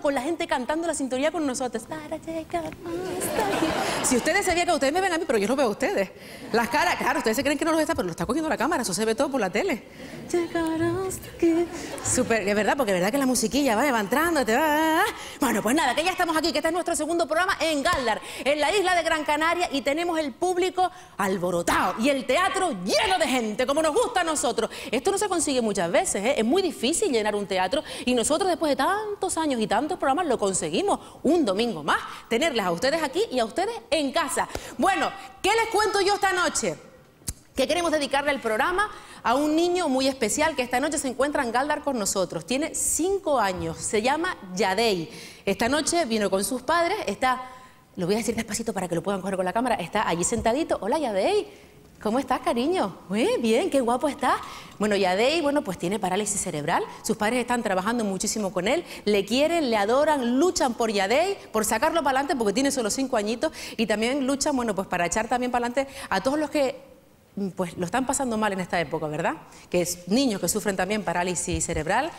con la gente cantando la sintonía con nosotros. Si ustedes sabían que ustedes me ven a mí, pero yo no veo a ustedes. Las caras, claro, ustedes se creen que no los está, pero lo está cogiendo la cámara, eso se ve todo por la tele. Súper, es verdad, porque es verdad que la musiquilla va, va entrando, te va. Bueno, pues nada, que ya estamos aquí, que este es nuestro segundo programa en Galdar, en la isla de Gran Canaria, y tenemos el público alborotado y el teatro lleno de gente, como nos gusta a nosotros. Esto no se consigue muchas veces, ¿eh? es muy difícil llenar un teatro, y nosotros después de tantos años y tantos programas lo conseguimos un domingo más, tenerles a ustedes aquí y a ustedes en casa. Bueno, ¿qué les cuento yo esta noche? que queremos dedicarle el programa a un niño muy especial que esta noche se encuentra en Galdar con nosotros. Tiene cinco años, se llama Yadei. Esta noche vino con sus padres, está, lo voy a decir despacito para que lo puedan coger con la cámara, está allí sentadito. Hola Yadei, ¿cómo estás cariño? Muy bien, qué guapo estás. Bueno, Yadei, bueno, pues tiene parálisis cerebral, sus padres están trabajando muchísimo con él, le quieren, le adoran, luchan por Yadei, por sacarlo para adelante porque tiene solo cinco añitos y también luchan, bueno, pues para echar también para adelante a todos los que pues lo están pasando mal en esta época, ¿verdad? Que es niños que sufren también parálisis cerebral.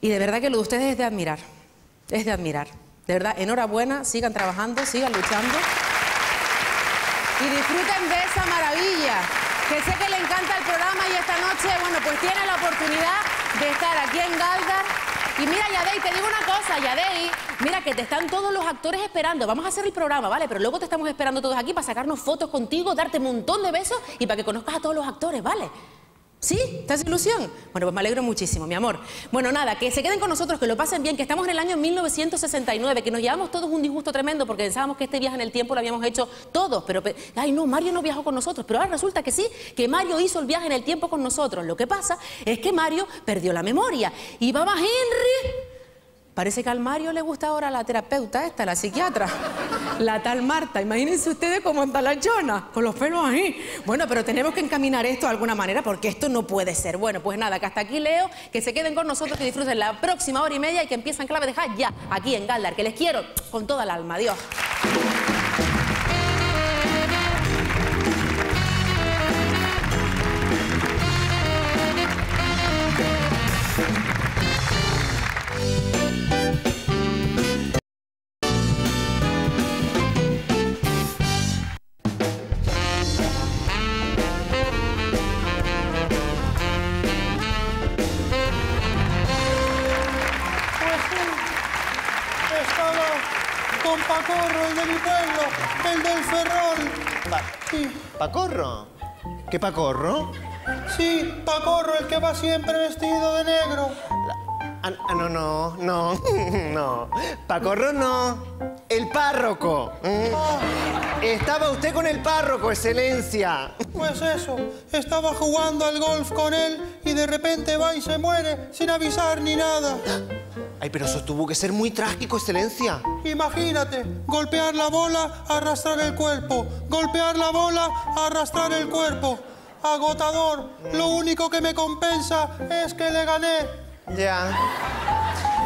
Y de verdad que lo de ustedes es de admirar. Es de admirar. De verdad, enhorabuena, sigan trabajando, sigan luchando. Y disfruten de esa maravilla. Que sé que le encanta el programa y esta noche, bueno, pues tiene la oportunidad de estar aquí en Galdar. Y mira, Yadei, te digo una cosa, Yadei, mira que te están todos los actores esperando. Vamos a hacer el programa, ¿vale? Pero luego te estamos esperando todos aquí para sacarnos fotos contigo, darte un montón de besos y para que conozcas a todos los actores, ¿vale? ¿Sí? ¿Estás ilusión? Bueno, pues me alegro muchísimo, mi amor. Bueno, nada, que se queden con nosotros, que lo pasen bien, que estamos en el año 1969, que nos llevamos todos un disgusto tremendo porque pensábamos que este viaje en el tiempo lo habíamos hecho todos, pero, pe- ay no, Mario no viajó con nosotros, pero ahora resulta que sí, que Mario hizo el viaje en el tiempo con nosotros. Lo que pasa es que Mario perdió la memoria y Baba Henry... Parece que al Mario le gusta ahora la terapeuta esta, la psiquiatra, la tal Marta. Imagínense ustedes cómo anda la chona, con los pelos ahí. Bueno, pero tenemos que encaminar esto de alguna manera porque esto no puede ser. Bueno, pues nada, que hasta aquí leo, que se queden con nosotros, que disfruten la próxima hora y media y que empiezan clave de ya, aquí en Galdar, que les quiero con toda el alma. Adiós. ¿Pacorro? ¿Qué Pacorro? Sí, Pacorro, el que va siempre vestido de negro. Ah, ah, no, no, no, no. Pacorro no. El párroco. ¿Mm? Estaba usted con el párroco, excelencia. Pues eso, estaba jugando al golf con él y de repente va y se muere sin avisar ni nada. Ay, pero eso tuvo que ser muy trágico, excelencia. Imagínate, golpear la bola, arrastrar el cuerpo, golpear la bola, arrastrar el cuerpo. Agotador, lo único que me compensa es que le gané. Ya.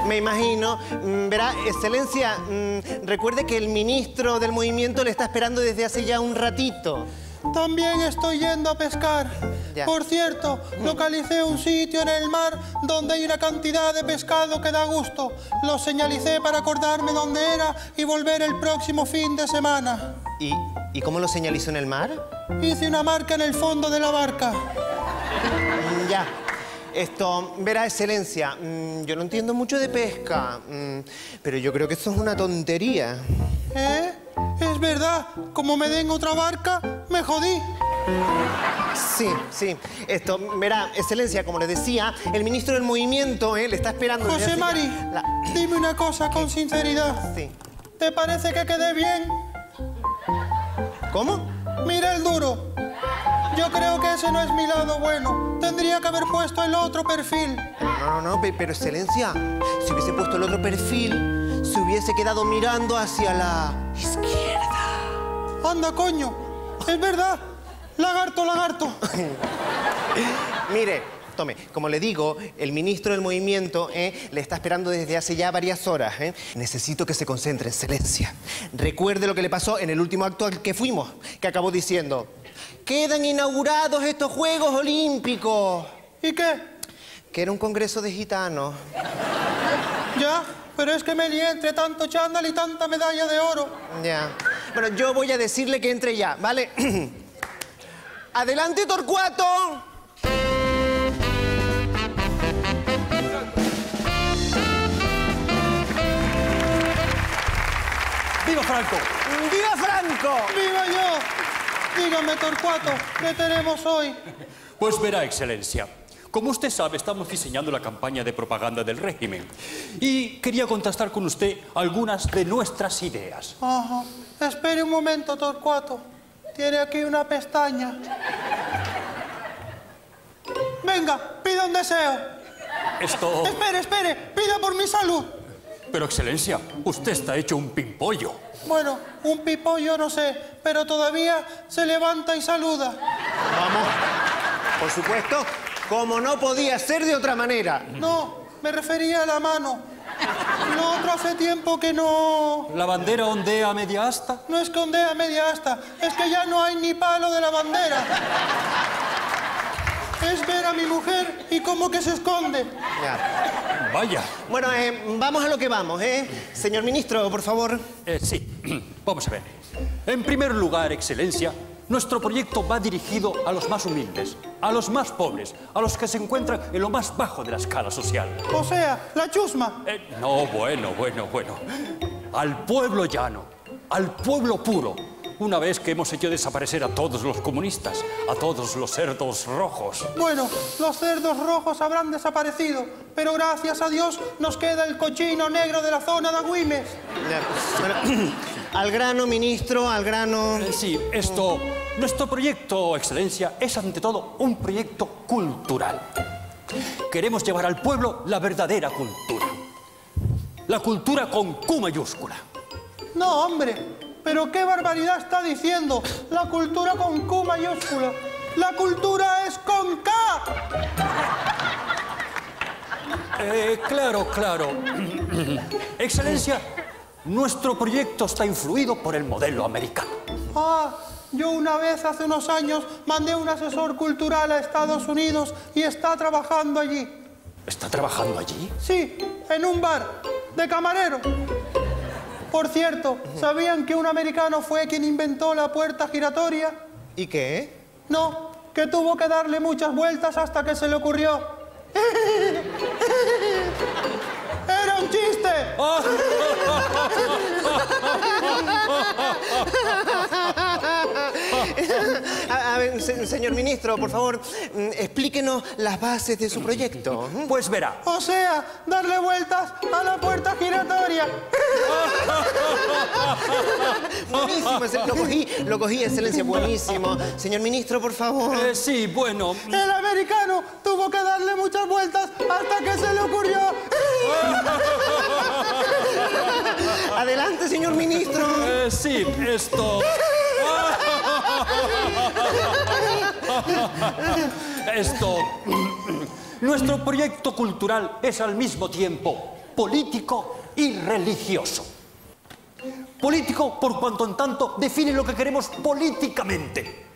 Me imagino. Mm, Verá, excelencia, mm, recuerde que el ministro del movimiento le está esperando desde hace ya un ratito. También estoy yendo a pescar. Ya. Por cierto, localicé un sitio en el mar donde hay una cantidad de pescado que da gusto. Lo señalicé para acordarme dónde era y volver el próximo fin de semana. ¿Y, ¿y cómo lo señalizó en el mar? Hice una marca en el fondo de la barca. Ya. Esto, verá, excelencia, mm, yo no entiendo mucho de pesca, mm, pero yo creo que esto es una tontería. ¿Eh? Es verdad, como me den otra barca, me jodí. Sí, sí. Esto, verá, excelencia, como les decía, el ministro del movimiento eh, le está esperando. José hace Mari, la- dime una cosa con sinceridad. Sí. ¿Te parece que quedé bien? ¿Cómo? Mira el duro. Yo creo que ese no es mi lado bueno. Tendría que haber puesto el otro perfil. No, no, no, pe- pero excelencia, si hubiese puesto el otro perfil, se hubiese quedado mirando hacia la izquierda. Anda, coño. Es verdad. Lagarto, lagarto. Mire, tome, como le digo, el ministro del movimiento eh, le está esperando desde hace ya varias horas. eh. Necesito que se concentre, excelencia. Recuerde lo que le pasó en el último acto al que fuimos, que acabó diciendo, quedan inaugurados estos Juegos Olímpicos, ¿Y qué? que era un congreso de gitanos. Ya, pero es que me lié entre tanto chándal y tanta medalla de oro. Ya. Bueno, yo voy a decirle que entre ya, ¿vale? Adelante, Torcuato. Franco! ¡Viva Franco! ¡Viva yo! Dígame, Torcuato, ¿qué tenemos hoy? Pues verá, Excelencia. Como usted sabe, estamos diseñando la campaña de propaganda del régimen. Y quería contrastar con usted algunas de nuestras ideas. Ajá. Espere un momento, Torcuato. Tiene aquí una pestaña. Venga, pida un deseo. Esto... Espere, espere, pida por mi salud. Pero, Excelencia, usted está hecho un pimpollo. Bueno, un pipollo no sé, pero todavía se levanta y saluda. Vamos. Por supuesto, como no podía ser de otra manera. No, me refería a la mano. Lo otro hace tiempo que no... La bandera ondea a media asta. No es que ondea media asta, es que ya no hay ni palo de la bandera. Es ver a mi mujer y como que se esconde. Ya. Vaya. Bueno, eh, vamos a lo que vamos, ¿eh? Señor ministro, por favor. Eh, sí, vamos a ver. En primer lugar, Excelencia, nuestro proyecto va dirigido a los más humildes, a los más pobres, a los que se encuentran en lo más bajo de la escala social. O sea, la chusma. Eh, no, bueno, bueno, bueno. Al pueblo llano, al pueblo puro. Una vez que hemos hecho desaparecer a todos los comunistas, a todos los cerdos rojos. Bueno, los cerdos rojos habrán desaparecido, pero gracias a Dios nos queda el cochino negro de la zona de Agüimes. Bueno, al grano, ministro, al grano. Eh, sí, esto, nuestro proyecto, Excelencia, es ante todo un proyecto cultural. Queremos llevar al pueblo la verdadera cultura. La cultura con Q mayúscula. No, hombre, pero qué barbaridad está diciendo. La cultura con Q mayúscula. La cultura es con K. Eh, claro, claro. Excelencia, nuestro proyecto está influido por el modelo americano. Ah, yo una vez hace unos años mandé un asesor cultural a Estados Unidos y está trabajando allí. ¿Está trabajando allí? Sí, en un bar, de camarero. Por cierto, ¿sabían que un americano fue quien inventó la puerta giratoria? ¿Y qué? No, que tuvo que darle muchas vueltas hasta que se le ocurrió. ¡Era un chiste! Se- señor ministro, por favor, mm, explíquenos las bases de su proyecto. Pues verá, O sea, darle vueltas a la puerta giratoria. Buenísimo, lo cogí, lo cogí, excelencia, buenísimo. Señor ministro, por favor. eh, sí, bueno, El americano tuvo que darle muchas vueltas hasta que se le ocurrió. Adelante, señor ministro. eh, sí, esto... Esto... Nuestro proyecto cultural es al mismo tiempo político y religioso. Político por cuanto en tanto define lo que queremos políticamente.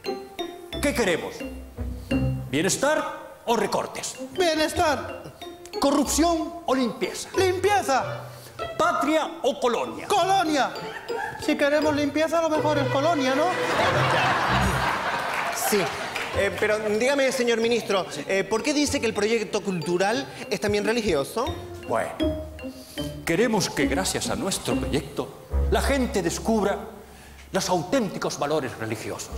¿Qué queremos? ¿Bienestar o recortes? Bienestar, ¿Corrupción o limpieza? limpieza, ¿Patria o colonia? colonia. Si queremos limpieza, lo mejor es colonia, ¿no? Sí. Eh, pero dígame, señor ministro, eh, ¿por qué dice que el proyecto cultural es también religioso? Bueno, queremos que gracias a nuestro proyecto la gente descubra los auténticos valores religiosos.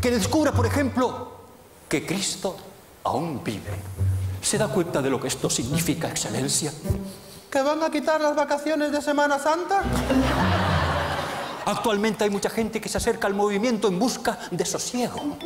Que descubra, por ejemplo, que Cristo aún vive. ¿Se da cuenta de lo que esto significa, excelencia? ¿Que van a quitar las vacaciones de Semana Santa? Actualmente hay mucha gente que se acerca al movimiento en busca de sosiego.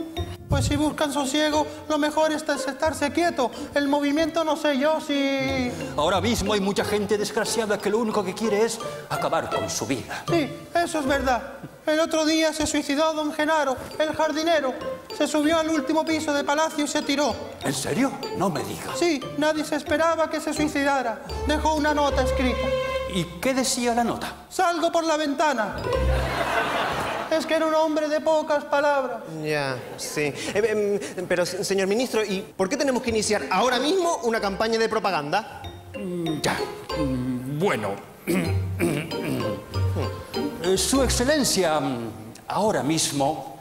Pues si buscan sosiego, lo mejor es estarse quieto. El movimiento no sé yo si... Ahora mismo hay mucha gente desgraciada que lo único que quiere es acabar con su vida. Sí, eso es verdad. El otro día se suicidó don Genaro, el jardinero. Se subió al último piso de palacio y se tiró. ¿En serio? No me digas. Sí, nadie se esperaba que se suicidara. Dejó una nota escrita. ¿Y qué decía la nota? Salgo por la ventana. Es que era un hombre de pocas palabras. Ya, sí. Eh, em, pero, se- señor ministro, ¿y por qué tenemos que iniciar ahora mismo una campaña de propaganda? Ya. mm, Bueno. Eh, Su Excelencia, mm, ahora mismo,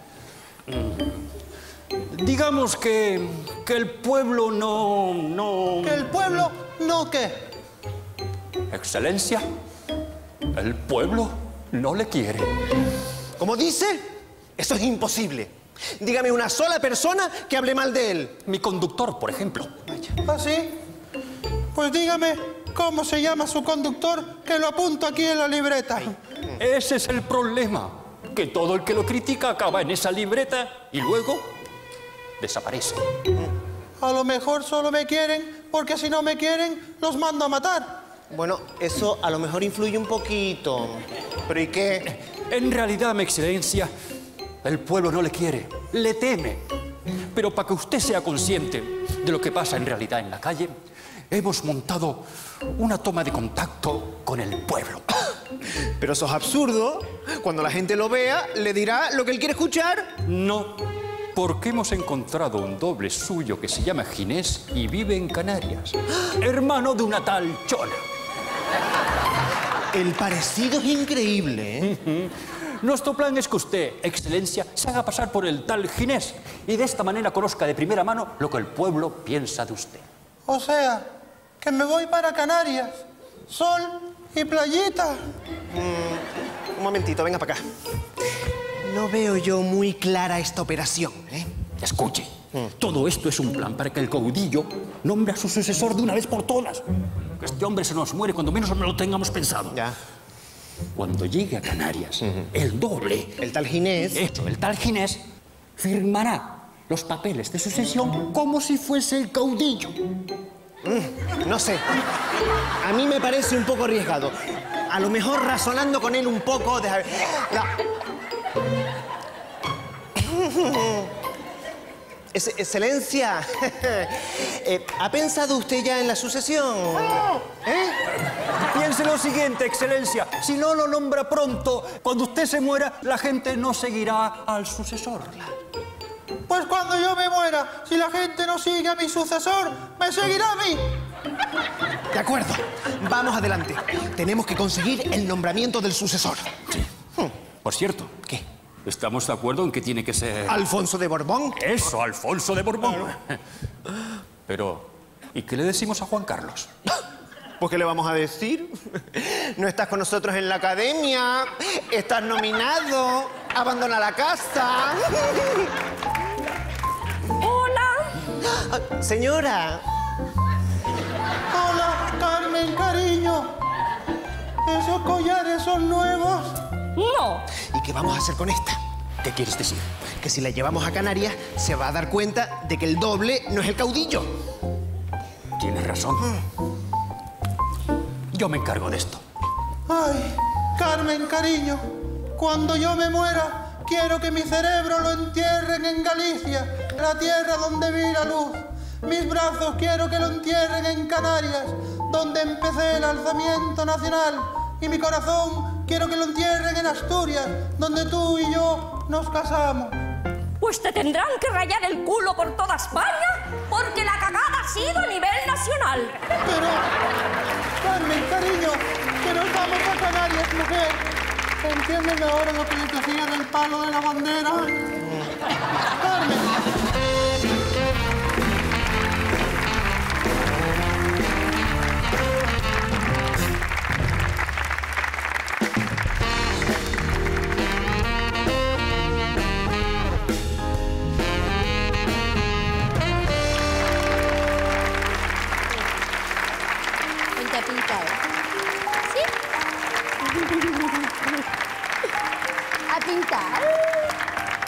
mm, digamos que, que el pueblo no, no... Que el pueblo no qué. Excelencia, el pueblo no le quiere. Como dice, eso es imposible. Dígame una sola persona que hable mal de él. Mi conductor, por ejemplo. ¿Así? Pues dígame cómo se llama su conductor, que lo apunto aquí en la libreta. Ese es el problema, que todo el que lo critica acaba en esa libreta y luego desaparece. A lo mejor solo me quieren porque si no me quieren, los mando a matar. Bueno, eso a lo mejor influye un poquito. Pero ¿y qué? En realidad, mi excelencia, el pueblo no le quiere, le teme. Pero para que usted sea consciente de lo que pasa en realidad en la calle, hemos montado una toma de contacto con el pueblo. Pero eso es absurdo. Cuando la gente lo vea, le dirá lo que él quiere escuchar. No, porque hemos encontrado un doble suyo que se llama Ginés y vive en Canarias, hermano de una tal Chona. El parecido es increíble, ¿eh? Nuestro plan es que usted, excelencia, se haga pasar por el tal Ginés y de esta manera conozca de primera mano lo que el pueblo piensa de usted. O sea, que me voy para Canarias. Sol y playita. Un momentito, venga para acá. No veo yo muy clara esta operación, ¿eh? Escuche, todo esto es un plan para que el caudillo nombre a su sucesor de una vez por todas. Este hombre se nos muere cuando menos lo tengamos pensado. Ya. Cuando llegue a Canarias, el doble, El tal Ginés. hecho, el tal Ginés, firmará los papeles de sucesión como si fuese el caudillo. No sé. A mí me parece un poco arriesgado. A lo mejor razonando con él un poco. La- Es- excelencia, eh, ¿ha pensado usted ya en la sucesión? ¿Eh? Piense lo siguiente, excelencia, si no lo nombra pronto, cuando usted se muera, la gente no seguirá al sucesor. Pues cuando yo me muera, si la gente no sigue a mi sucesor, me seguirá a mí. De acuerdo, vamos adelante. Tenemos que conseguir el nombramiento del sucesor. Por cierto, ¿Qué? ¿Estamos de acuerdo en que tiene que ser... ¿Alfonso de Borbón? Eso, Alfonso de Borbón. Pero, ¿y qué le decimos a Juan Carlos? Pues, ¿qué le vamos a decir? No estás con nosotros en la academia, estás nominado, abandona la casa. Ah, señora, Hola, Carmen, cariño. ¿Esos collares son nuevos? No. ¿y qué vamos a hacer con esta? ¿Qué quieres decir? Que si la llevamos a Canarias se va a dar cuenta de que el doble no es el caudillo. Tienes razón. Yo me encargo de esto. Ay, Carmen, cariño. Cuando yo me muera, quiero que mi cerebro lo entierren en Galicia, la tierra donde vi la luz. Mis brazos quiero que lo entierren en Canarias, donde empecé el alzamiento nacional. Y mi corazón quiero que lo entierren en Asturias, donde tú y yo nos casamos. Pues te tendrán que rayar el culo por toda España porque la cagada ha sido a nivel nacional. Pero, Carmen, cariño, que nos vamos a Canarias, mujer. Entiéndeme ahora lo que yo te decía del palo de la bandera. Carmen.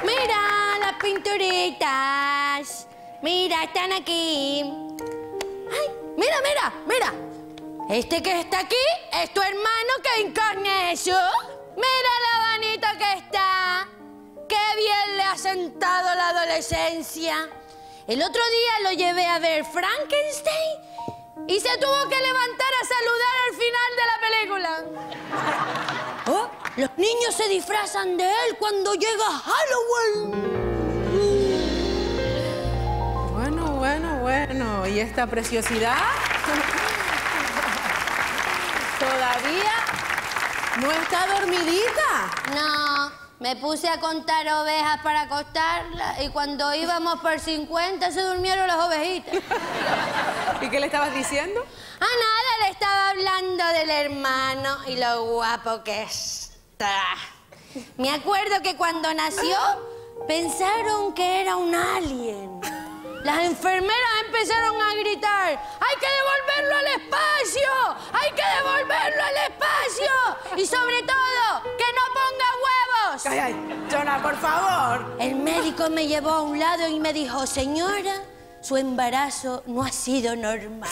Mira las pinturitas. Mira, están aquí. Ay, mira, mira, mira. Este que está aquí es tu hermano Kevin Cornejo. Mira la bonito que está. Qué bien le ha sentado la adolescencia. El otro día lo llevé a ver Frankenstein y se tuvo que levantar a saludar al final de la película. Oh, los niños se disfrazan de él cuando llega Halloween. Bueno, bueno, bueno. ¿Y esta preciosidad? ¿Todavía no está dormidita? No, me puse a contar ovejas para acostarla y cuando íbamos por 50 se durmieron las ovejitas. ¿Y qué le estabas diciendo? Ah, nada, le estaba hablando del hermano y lo guapo que está. Me acuerdo que cuando nació pensaron que era un alien. Las enfermeras empezaron a gritar, ¡hay que devolverlo al espacio! ¡Hay que devolverlo al espacio! Y sobre todo, huevos. Ay, ay, Jonah, por favor. El médico me llevó a un lado y me dijo, señora, su embarazo no ha sido normal.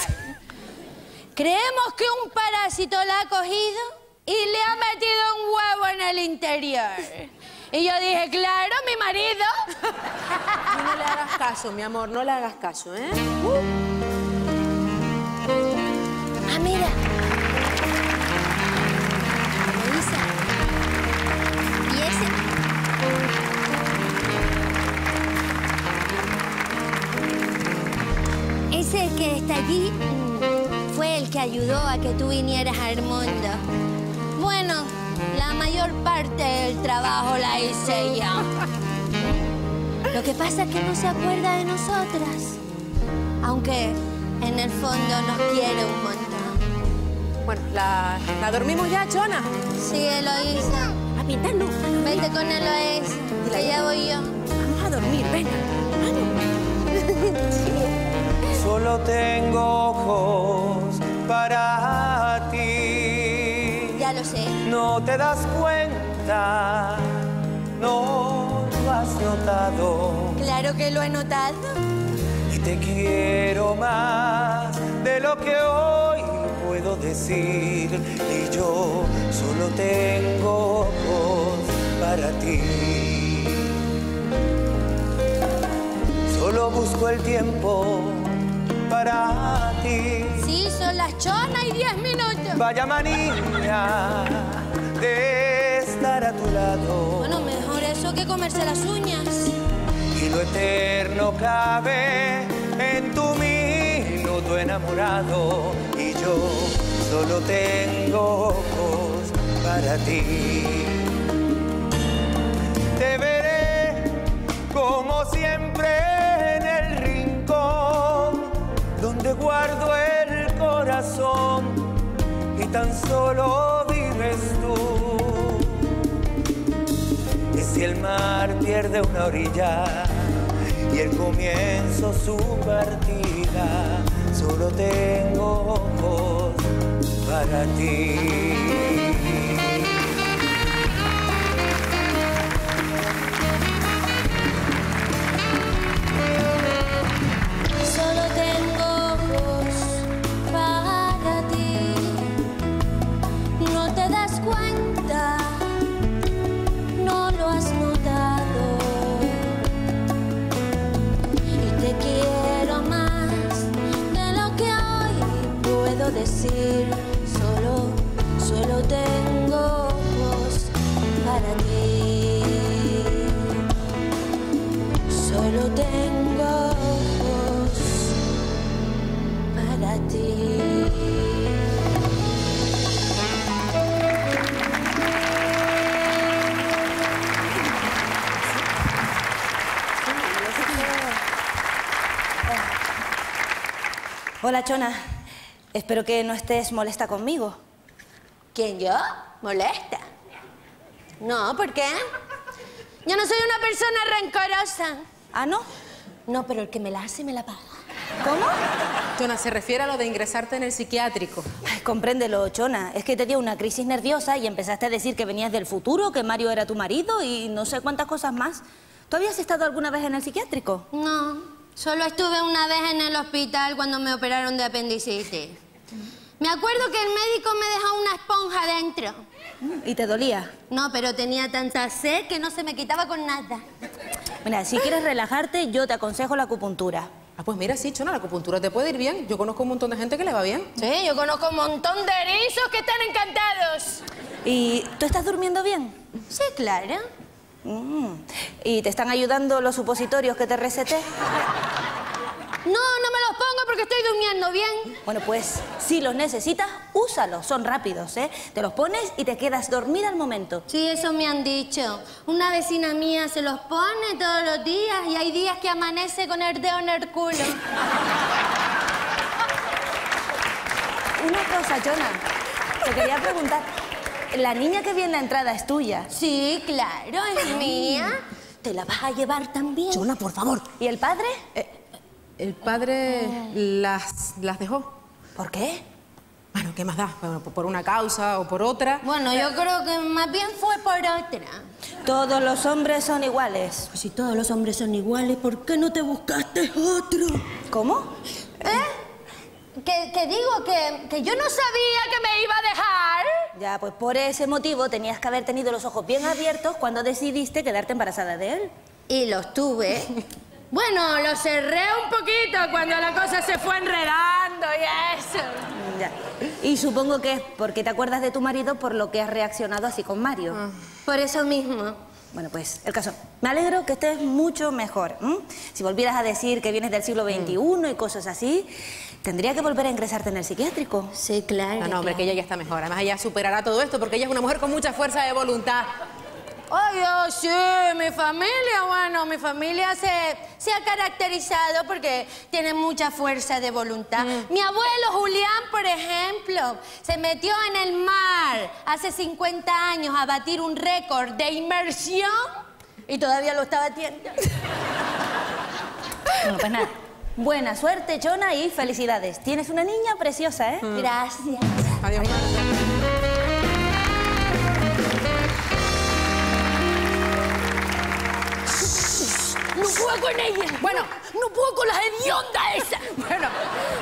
Creemos que un parásito la ha cogido y le ha metido un huevo en el interior. Y yo dije, claro, mi marido. No le hagas caso, mi amor, no le hagas caso, ¿eh? Ah, Ese que está allí mm, fue el que ayudó a que tú vinieras al mundo. Bueno, la mayor parte del trabajo la hice yo. Lo que pasa es que no se acuerda de nosotras. Aunque en el fondo nos quiere un montón. Bueno, ¿la, la dormimos ya, Chona? Sí, Eloísa. A pintar no. Vete con Eloísa, que ya voy yo. Vamos a dormir, venga. Solo tengo ojos para ti. Ya lo sé. No te das cuenta, no lo has notado. Claro que lo he notado. Y te quiero más de lo que hoy puedo decir. Y yo solo tengo ojos para ti. Solo busco el tiempo para ti. Sí, son las chonas y diez minutos. Vaya manía de estar a tu lado. Bueno, mejor eso que comerse las uñas. Y lo eterno cabe en tu minuto enamorado. Y yo solo tengo ojos para ti. Te veré como siempre guardo el corazón y tan solo vives tú. Y si el mar pierde una orilla y el comienzo su partida. Solo tengo ojos para ti. Hola, Chona. Espero que no estés molesta conmigo. ¿Quién yo? ¿Molesta? No, ¿por qué? Yo no soy una persona rencorosa. ¿Ah, no? No, pero el que me la hace me la paga. ¿Cómo? Chona, se refiere a lo de ingresarte en el psiquiátrico. Ay, compréndelo, Chona. Es que te dio una crisis nerviosa y empezaste a decir que venías del futuro, que Mario era tu marido y no sé cuántas cosas más. ¿Tú habías estado alguna vez en el psiquiátrico? No, solo estuve una vez en el hospital cuando me operaron de apendicitis. Me acuerdo que el médico me dejó una esponja dentro. ¿Y te dolía? No, pero tenía tanta sed que no se me quitaba con nada. Mira, si quieres relajarte, yo te aconsejo la acupuntura. Ah, pues mira, sí, Chona, la acupuntura te puede ir bien. Yo conozco un montón de gente que le va bien. Sí, yo conozco un montón de erizos que están encantados. ¿Y tú estás durmiendo bien? Sí, claro. Mm. ¿Y te están ayudando los supositorios que te receté? No, no me los pongo porque estoy durmiendo bien. Bueno, pues si los necesitas, úsalos. Son rápidos, ¿eh? Te los pones y te quedas dormida al momento. Sí, eso me han dicho. Una vecina mía se los pone todos los días y hay días que amanece con el dedo en el culo. Una cosa, Jonah. Te quería preguntar. ¿La niña que viene en la entrada es tuya? Sí, claro, es mía. ¿Te la vas a llevar también? Chona, por favor. ¿Y el padre? El padre las, las dejó. ¿Por qué? Bueno, ¿qué más da? Bueno, por una causa o por otra. Bueno, yo creo que más bien fue por otra. Todos los hombres son iguales. Pues si todos los hombres son iguales, ¿por qué no te buscaste otro? ¿Cómo? ¿Eh? Que, que digo que, que yo no sabía que me iba a dejar. Ya, pues por ese motivo tenías que haber tenido los ojos bien abiertos cuando decidiste quedarte embarazada de él. Y los tuve. Bueno, lo cerré un poquito cuando la cosa se fue enredando y eso. Ya. Y supongo que es porque te acuerdas de tu marido por lo que has reaccionado así con Mario. Por eso mismo. Bueno, pues el caso. Me alegro que estés mucho mejor. ¿m? Si volvieras a decir que vienes del siglo XXI y cosas así, tendría que volver a ingresarte en el psiquiátrico. Sí, claro. No, no, hombre, claro. que ella ya está mejor. Además, ella superará todo esto porque ella es una mujer con mucha fuerza de voluntad. Ay, oh, sí, mi familia, bueno, mi familia se, se ha caracterizado porque tiene mucha fuerza de voluntad. Mi abuelo Julián, por ejemplo, se metió en el mar hace 50 años a batir un récord de inmersión y todavía lo está batiendo. Bueno, pues nada. Buena suerte, Chona, y felicidades. Tienes una niña preciosa, ¿eh? Gracias. Adiós. No puedo con ella. Bueno. no puedo con las hediondas esas. Bueno,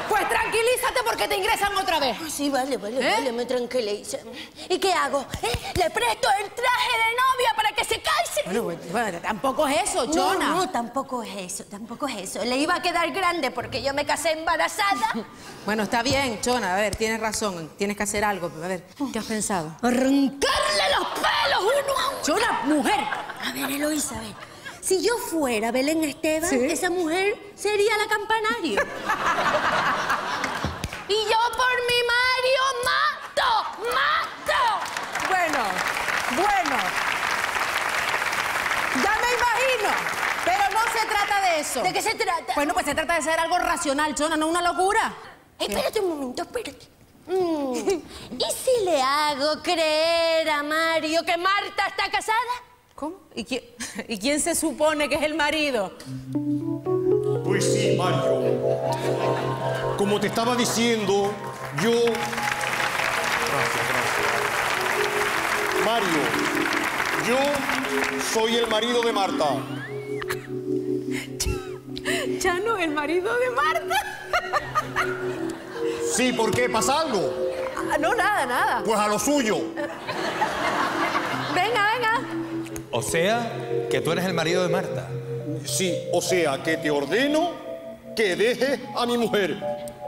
pues tranquilízate porque te ingresan otra vez. Sí, vale, vale, ¿Eh? vale, me tranquiliza. ¿Y qué hago? ¿Eh? ¿Le presto el traje de novia para que se case? Bueno, pues, bueno, tampoco es eso, No, Chona. no, tampoco es eso, tampoco es eso. Le iba a quedar grande porque yo me casé embarazada. Bueno, está bien, Chona. A ver, tienes razón. Tienes que hacer algo. A ver, ¿qué has pensado? Arrancarle los pelos uno a uno. Chona, mujer. A ver, Eloisa, a ver. Si yo fuera Belén Esteban, Sí. esa mujer sería la campanario. y yo por mi Mario mato, mato. Bueno, bueno. Ya me imagino. Pero no se trata de eso. ¿De qué se trata? Bueno, pues se trata de hacer algo racional, Chona, no una locura. Espérate un momento, espérate. Mm, ¿Y si le hago creer a Mario que Marta está casada? ¿Cómo? ¿Y quién, ¿Y quién se supone que es el marido? Pues sí, Mario. Como te estaba diciendo, yo... Gracias, gracias. Mario, yo soy el marido de Marta. Chano, el marido de Marta. Sí, ¿por qué? ¿Pasa algo? Ah, no, nada, nada. Pues a lo suyo. Venga, venga. O sea, que tú eres el marido de Marta. Sí, o sea, que te ordeno que dejes a mi mujer.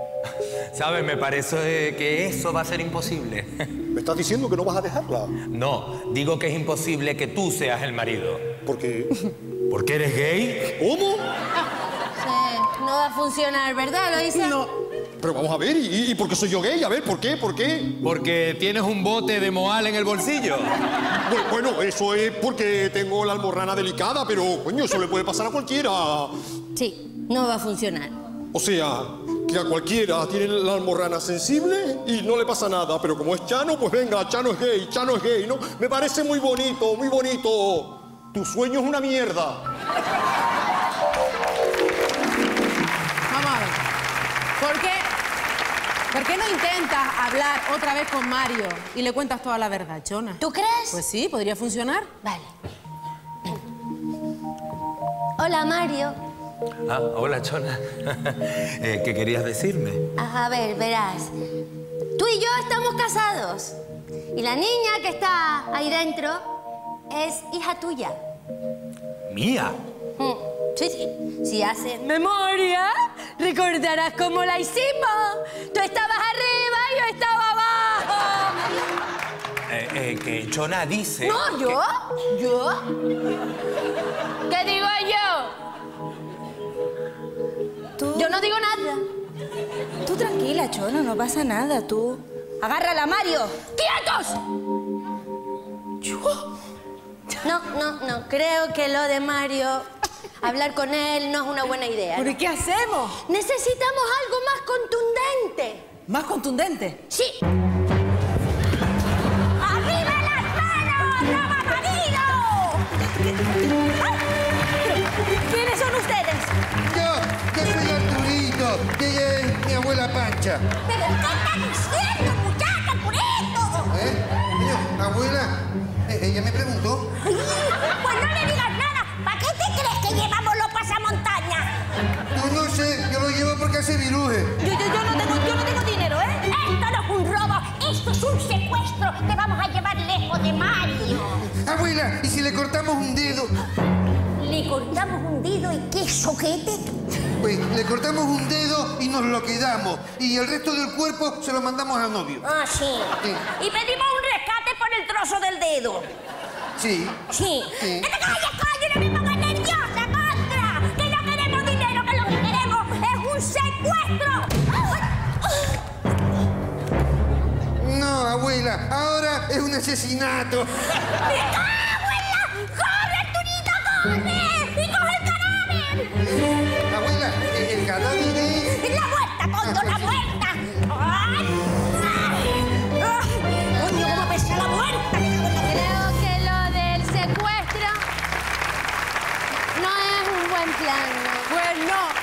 ¿Sabes? Me parece que eso va a ser imposible. ¿Me estás diciendo que no vas a dejarla? No, digo que es imposible que tú seas el marido. ¿Por qué? ¿Porque eres gay? ¿Cómo? Sí, no va a funcionar, ¿verdad, Loisa? No. Pero vamos a ver, ¿y, y por qué soy yo gay? A ver, ¿por qué? ¿Por qué? Porque tienes un bote de moal en el bolsillo. Bu- Bueno, eso es porque tengo la almorrana delicada, pero coño, eso le puede pasar a cualquiera. Sí, no va a funcionar. O sea, que a cualquiera tiene la almorrana sensible y no le pasa nada, pero como es Chano, pues venga, Chano es gay, Chano es gay, ¿no? Me parece muy bonito, muy bonito. Tu sueño es una mierda. ¿Por qué no intentas hablar otra vez con Mario y le cuentas toda la verdad, Chona? ¿Tú crees? Pues sí, podría funcionar. Vale. Hola, Mario. Ah, hola, Chona. Eh, ¿Qué querías decirme? Ah, A ver, verás. Tú y yo estamos casados. Y la niña que está ahí dentro es hija tuya. Mía. Mm. Si haces memoria, recordarás cómo la hicimos. Tú estabas arriba y yo estaba abajo. Eh, eh, que Chona dice... No, ¿yo? ¿Yo? ¿Qué digo yo? Yo no digo nada. Tú tranquila, Chona, no pasa nada, tú. Agárrala, Mario. ¡Quietos! No, no, no. Creo que lo de Mario, hablar con él no es una buena idea. ¿Pero y qué hacemos? Necesitamos algo más contundente. ¿Más contundente? Sí. ¡Arriba las manos! ¡Roba marido! ¿Quiénes son ustedes? Yo, yo soy Arturito, que ella es mi abuela Pancha. ¿Pero qué están diciendo, muchacha, por esto? ¿Eh? Abuela, eh, ella me preguntó. Sé, yo lo llevo porque hace viruje. Yo, yo, yo, no tengo, yo no tengo dinero, ¿eh? Esto no es un robo, esto es un secuestro. Te vamos a llevar lejos de Mario. Abuela, ¿y si le cortamos un dedo? Le cortamos un dedo y qué soquete. Pues le cortamos un dedo y nos lo quedamos. Y el resto del cuerpo se lo mandamos al novio. Ah, sí. Sí. Y pedimos un rescate por el trozo del dedo. Sí. Sí. Sí. ¡No te calles, coño! ¡No me pongas nerviosa, un secuestro! No, abuela, ahora es un asesinato. ¡Me cago en la... ¡Corre, Arturito, corre! ¡Y coge el cadáver! Abuela, el, el cadáver es... ¡La vuelta, Condo, la vuelta! ¡Ay! ¡Ay! ¡Ay! ¡Coño, cómo pesa la vuelta! Creo que lo del secuestro no es un buen plan. Pues no.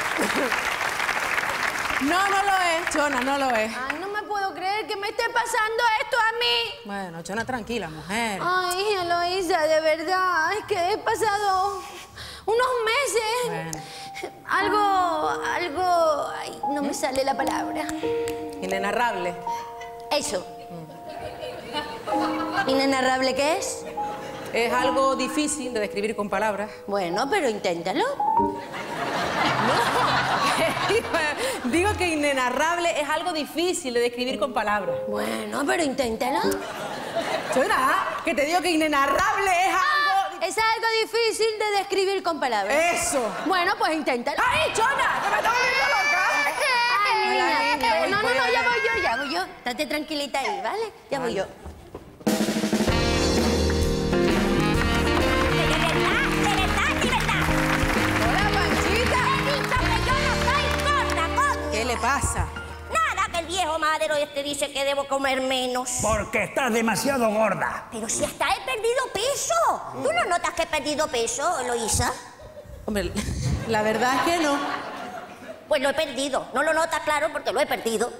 No, no lo es, Chona, no lo es. Ay, no me puedo creer que me esté pasando esto a mí. Bueno, Chona, tranquila, mujer. Ay, Eloísa, de verdad, es que he pasado unos meses. Algo, algo, ay, no me sale la palabra. Inenarrable. Eso. ¿Inenarrable qué es? Es algo difícil de describir con palabras. Bueno, pero inténtalo. Digo que inenarrable es algo difícil de describir con palabras. Bueno, pero inténtalo. Chona, que te digo que inenarrable es algo... Es algo difícil de describir con palabras. Eso. Bueno, pues inténtalo. ¡Ay, Chona! ¡Que me está volviendo loca! Ay, niña. Ay, No, no, no, ya voy yo, ya voy yo. Estate tranquilita ahí, ¿vale? Ya voy yo. Le pasa? Nada, que el viejo madero este dice que debo comer menos. Porque estás demasiado gorda. Pero si hasta he perdido peso. ¿Tú no notas que he perdido peso, Eloísa? Hombre, la verdad es que no. Pues lo he perdido. No lo notas claro porque lo he perdido.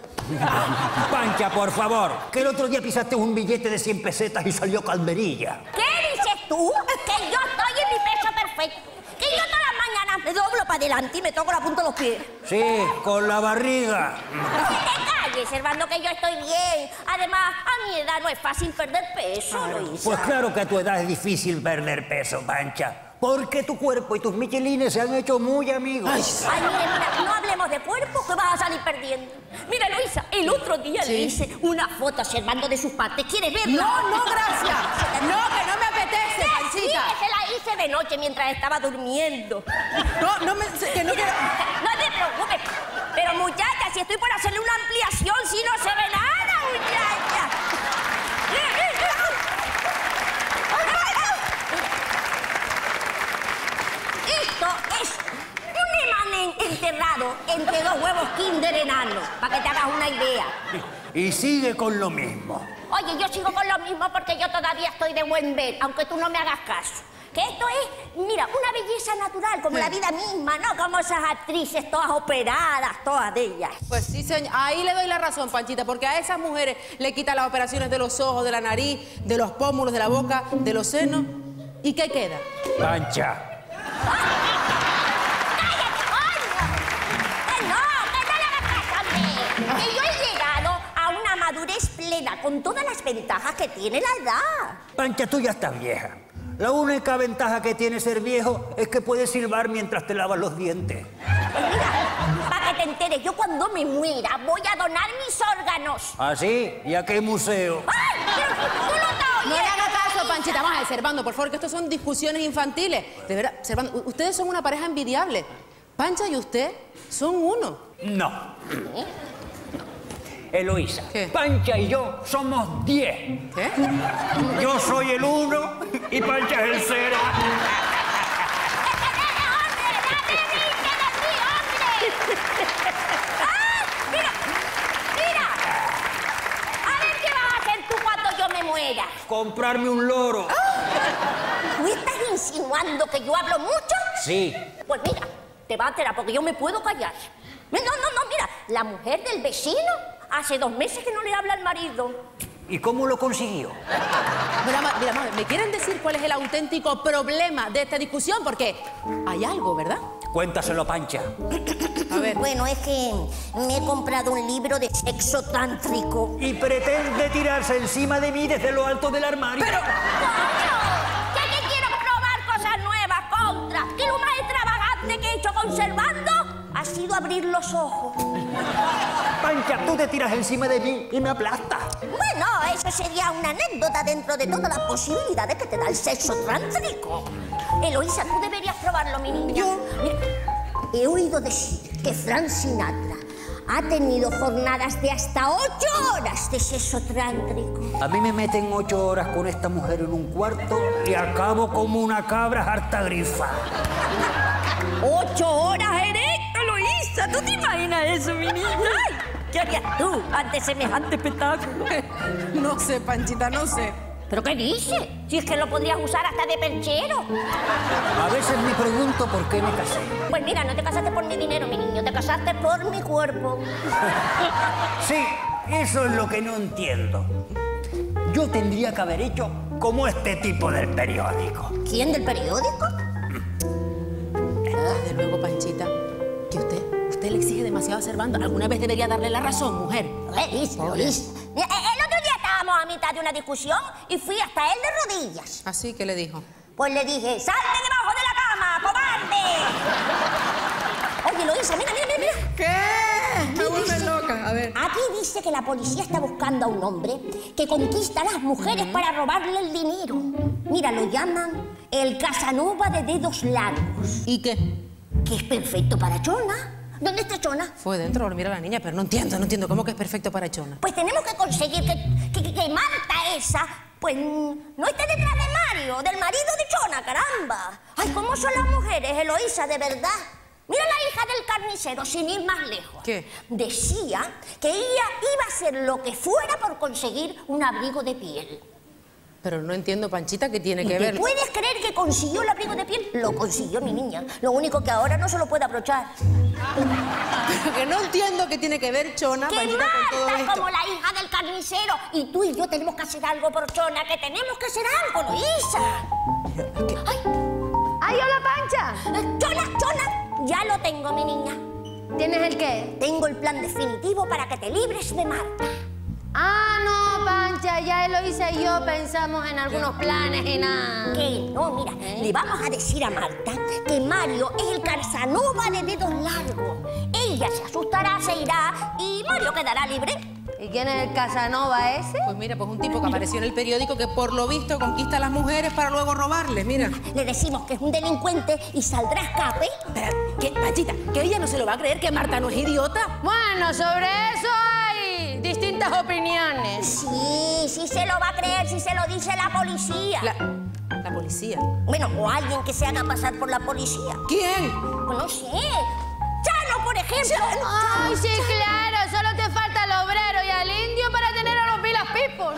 Pancha, por favor, que el otro día pisaste un billete de 100 pesetas y salió calderilla. ¿Qué dices tú? Que yo estoy en mi peso perfecto. Que yo todas las mañanas me doblo para adelante y me toco la punta de los pies. Sí, con la barriga. No te calles, Servando, que yo estoy bien. Además, a mi edad no es fácil perder peso, Luisa. Pues claro que a tu edad es difícil perder peso, Pancha. Porque tu cuerpo y tus michelines se han hecho muy amigos. Ay, mire, mira, no hablemos de cuerpo que vas a salir perdiendo. Mira, Luisa, el otro día le hice una foto a Servando de sus partes. ¿Quieres verla? No, no, gracias. No, que no me apetece, Sí, Panchita. que se la hice de noche mientras estaba durmiendo. No, no me... que no. No te preocupes. Pero muchacha, si estoy por hacerle una ampliación, si no se ve nada, muchacha. Esto es un emanén enterrado entre dos huevos kinder enanos, para que te hagas una idea. Y sigue con lo mismo. Oye, yo sigo con lo mismo porque yo todavía estoy de buen ver, aunque tú no me hagas caso. Que esto es, mira, una belleza natural, como la vida misma, ¿no? Como esas actrices todas operadas, todas de ellas. Pues sí, señor. Ahí le doy la razón, Panchita, porque a esas mujeres le quitan las operaciones de los ojos, de la nariz, de los pómulos, de la boca, de los senos. ¿Y qué queda? Pancha. con todas las ventajas que tiene la edad. Pancha, tú ya estás vieja. La única ventaja que tiene ser viejo es que puedes silbar mientras te lavas los dientes. Pues mira, para que te enteres, yo cuando me muera voy a donar mis órganos. ¿Ah, sí? ¿Y a qué museo? ¡Ay! Pero tú no estás No le oyendo. haga caso, Panchita. Vamos a ver, Servando, por favor, que estos son discusiones infantiles. De verdad, Servando, ustedes son una pareja envidiable. Pancha y usted son uno. No. Eloísa, Pancha y yo somos diez. ¿Qué? Yo soy el uno y Pancha es el cero. ¡Mira! ¡Mira! A ver qué vas a hacer tú cuando yo me muera. Comprarme un loro. ¿Tú estás insinuando que yo hablo mucho? Sí. Pues mira, te va a enterar porque yo me puedo callar. No, no, no, mira, la mujer del vecino hace dos meses que no le habla al marido. ¿Y cómo lo consiguió? Mira, mira, mami, ¿me quieren decir cuál es el auténtico problema de esta discusión? Porque hay algo, ¿verdad? Cuéntaselo, Pancha. A ver. Bueno, es que me he comprado un libro de sexo tántrico. Y pretende tirarse encima de mí desde lo alto del armario. Pero... ¡Que que quiero probar cosas nuevas, contra! Que lo más extravagante que he hecho conservando ha sido abrir los ojos. Pancha, tú te tiras encima de mí y me aplastas. Bueno, eso sería una anécdota dentro de todas las posibilidades que te da el sexo tántrico. Eloísa, tú deberías probarlo, mi niña. Mira, he oído decir que Frank Sinatra ha tenido jornadas de hasta ocho horas de sexo tántrico. A mí me meten ocho horas con esta mujer en un cuarto y acabo como una cabra harta grifa. ¡Ocho horas erecto, Eloísa! ¿Tú te imaginas eso, mi niña? ¿Qué harías tú ante semejante espectáculo? No sé, Panchita, no sé. ¿Pero qué dices? Si es que lo podrías usar hasta de perchero. A veces me pregunto por qué me casé. Pues mira, no te casaste por mi dinero, mi niño, te casaste por mi cuerpo. Sí, eso es lo que no entiendo. Yo tendría que haber hecho como este tipo del periódico. ¿Quién del periódico? Desde luego, Panchita, usted, le exige demasiado a Servando. Alguna vez debería darle la razón, mujer. Mira, eh, El otro día estábamos a mitad de una discusión y fui hasta él de rodillas. Así que le dijo. Pues le dije, ¡salte debajo de la cama, cobarde! Oye, mira, mira, mira, mira. ¿Qué? Me vuelve loca. A ver. Aquí dice que la policía está buscando a un hombre que conquista a las mujeres para robarle el dinero. Mira, lo llaman el Casanova de dedos largos. ¿Y qué? Que es perfecto para Chona. ¿Dónde está Chona? Fue dentro a dormir a la niña, pero no entiendo, no entiendo. ¿Cómo que es perfecto para Chona? Pues tenemos que conseguir que, que, que- Marta esa, pues no esté detrás de Mario, del marido de Chona, caramba. Ay, ¿cómo son las mujeres, Eloísa, de verdad? Mira la hija del carnicero, sin ir más lejos. ¿Qué? Decía que ella iba a hacer lo que fuera por conseguir un abrigo de piel. Pero no entiendo, Panchita, qué tiene ¿Y que te ver. puedes creer que consiguió el abrigo de piel? Lo consiguió mi niña. Lo único que ahora no se lo puede abrochar. Pero que no entiendo qué tiene que ver Chona, Que Panchita, con todo Marta es esto. como la hija del carnicero. Y tú y yo tenemos que hacer algo por Chona, que tenemos que hacer algo, Luisa. ¡Ay! ¡Ay, hola, Pancha! Eh, Chona, Chona, ya lo tengo, mi niña. ¿Tienes el qué? Tengo el plan definitivo para que te libres de Marta. Ah, no, Pancha, ya lo hice yo. Pensamos en algunos planes y nada. Que no, mira, ¿Eh? le vamos a decir a Marta que Mario es el Carzanova de dedos largos. Ella se asustará, se irá y Mario quedará libre. ¿Y quién es el Casanova ese? Pues mira, pues un tipo que apareció en el periódico que por lo visto conquista a las mujeres para luego robarles, mira. Le decimos que es un delincuente y saldrá a escape. Pero, ¿qué, Panchita, que ella no se lo va a creer que Marta no es idiota. Bueno, sobre eso hay distintas opiniones. Sí, sí se lo va a creer si se lo dice la policía. La, la policía. Bueno, o alguien que se haga pasar por la policía. ¿Quién? Pues no sé. Chano, por ejemplo. Ay, sí, claro. Solo te falta al obrero y al indio para tener a los Vilas People.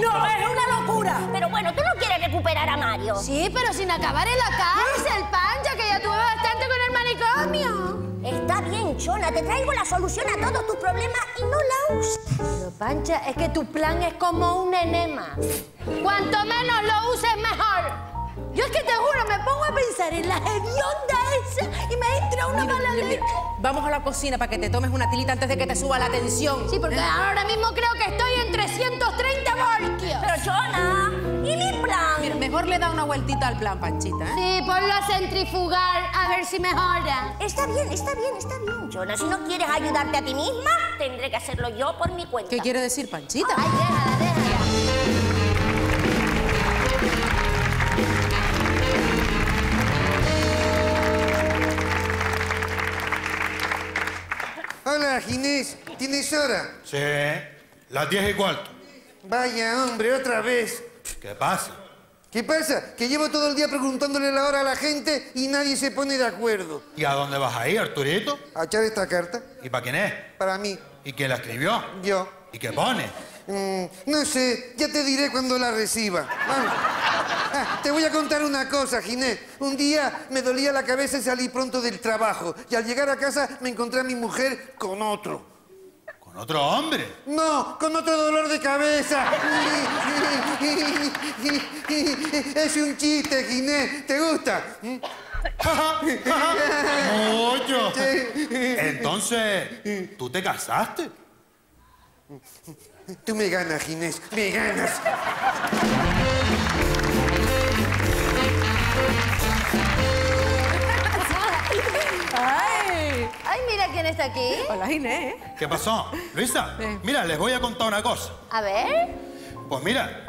No, es una locura. Pero bueno, tú no quieres recuperar a Mario. Sí, pero sin acabar en la cárcel, Pancha, que ya tuve bastante con el manicomio. Está bien, Chona, te traigo la solución a todos tus problemas y no la usas. Pero, Pancha, es que tu plan es como un enema. Cuanto menos lo uses, mejor. Yo es que te juro, me pongo a pensar en la hedionda esa y me entra una mala Mira, Vamos a la cocina para que te tomes una tilita antes de que te suba la tensión. Sí, porque ahora mismo creo que estoy en 330 voltios. Pero, Chona, ¿y mi plan? Mira, mejor le da una vueltita al plan, Panchita, ¿eh? Sí, ponlo a centrifugar a ver si mejora. Está bien, está bien, está bien, Chona. Si no quieres ayudarte a ti misma, tendré que hacerlo yo por mi cuenta. ¿Qué quiere decir, Panchita? Ay, déjala, déjala. Hola, Ginés. ¿Tienes hora? Sí, las 10 y cuarto. Vaya, hombre, otra vez. ¿Qué pasa? ¿Qué pasa? Que llevo todo el día preguntándole la hora a la gente y nadie se pone de acuerdo. ¿Y a dónde vas a ir, Arturito? A echar esta carta. ¿Y para quién es? Para mí. ¿Y quién la escribió? Yo. ¿Y qué pone? Mm, no sé, ya te diré cuando la reciba. Vamos. Ah, te voy a contar una cosa, Ginés. Un día me dolía la cabeza y salí pronto del trabajo. Y al llegar a casa me encontré a mi mujer con otro. ¿Con otro hombre? No, con otro dolor de cabeza. Es un chiste, Ginés. ¿Te gusta? Mucho. Entonces, ¿tú te casaste? Tú me ganas, Ginés. Me ganas. ¡Ay! Ay, mira quién está aquí. Hola, Inés. ¿Qué pasó? Luisa, mira, les voy a contar una cosa. A ver. Pues mira,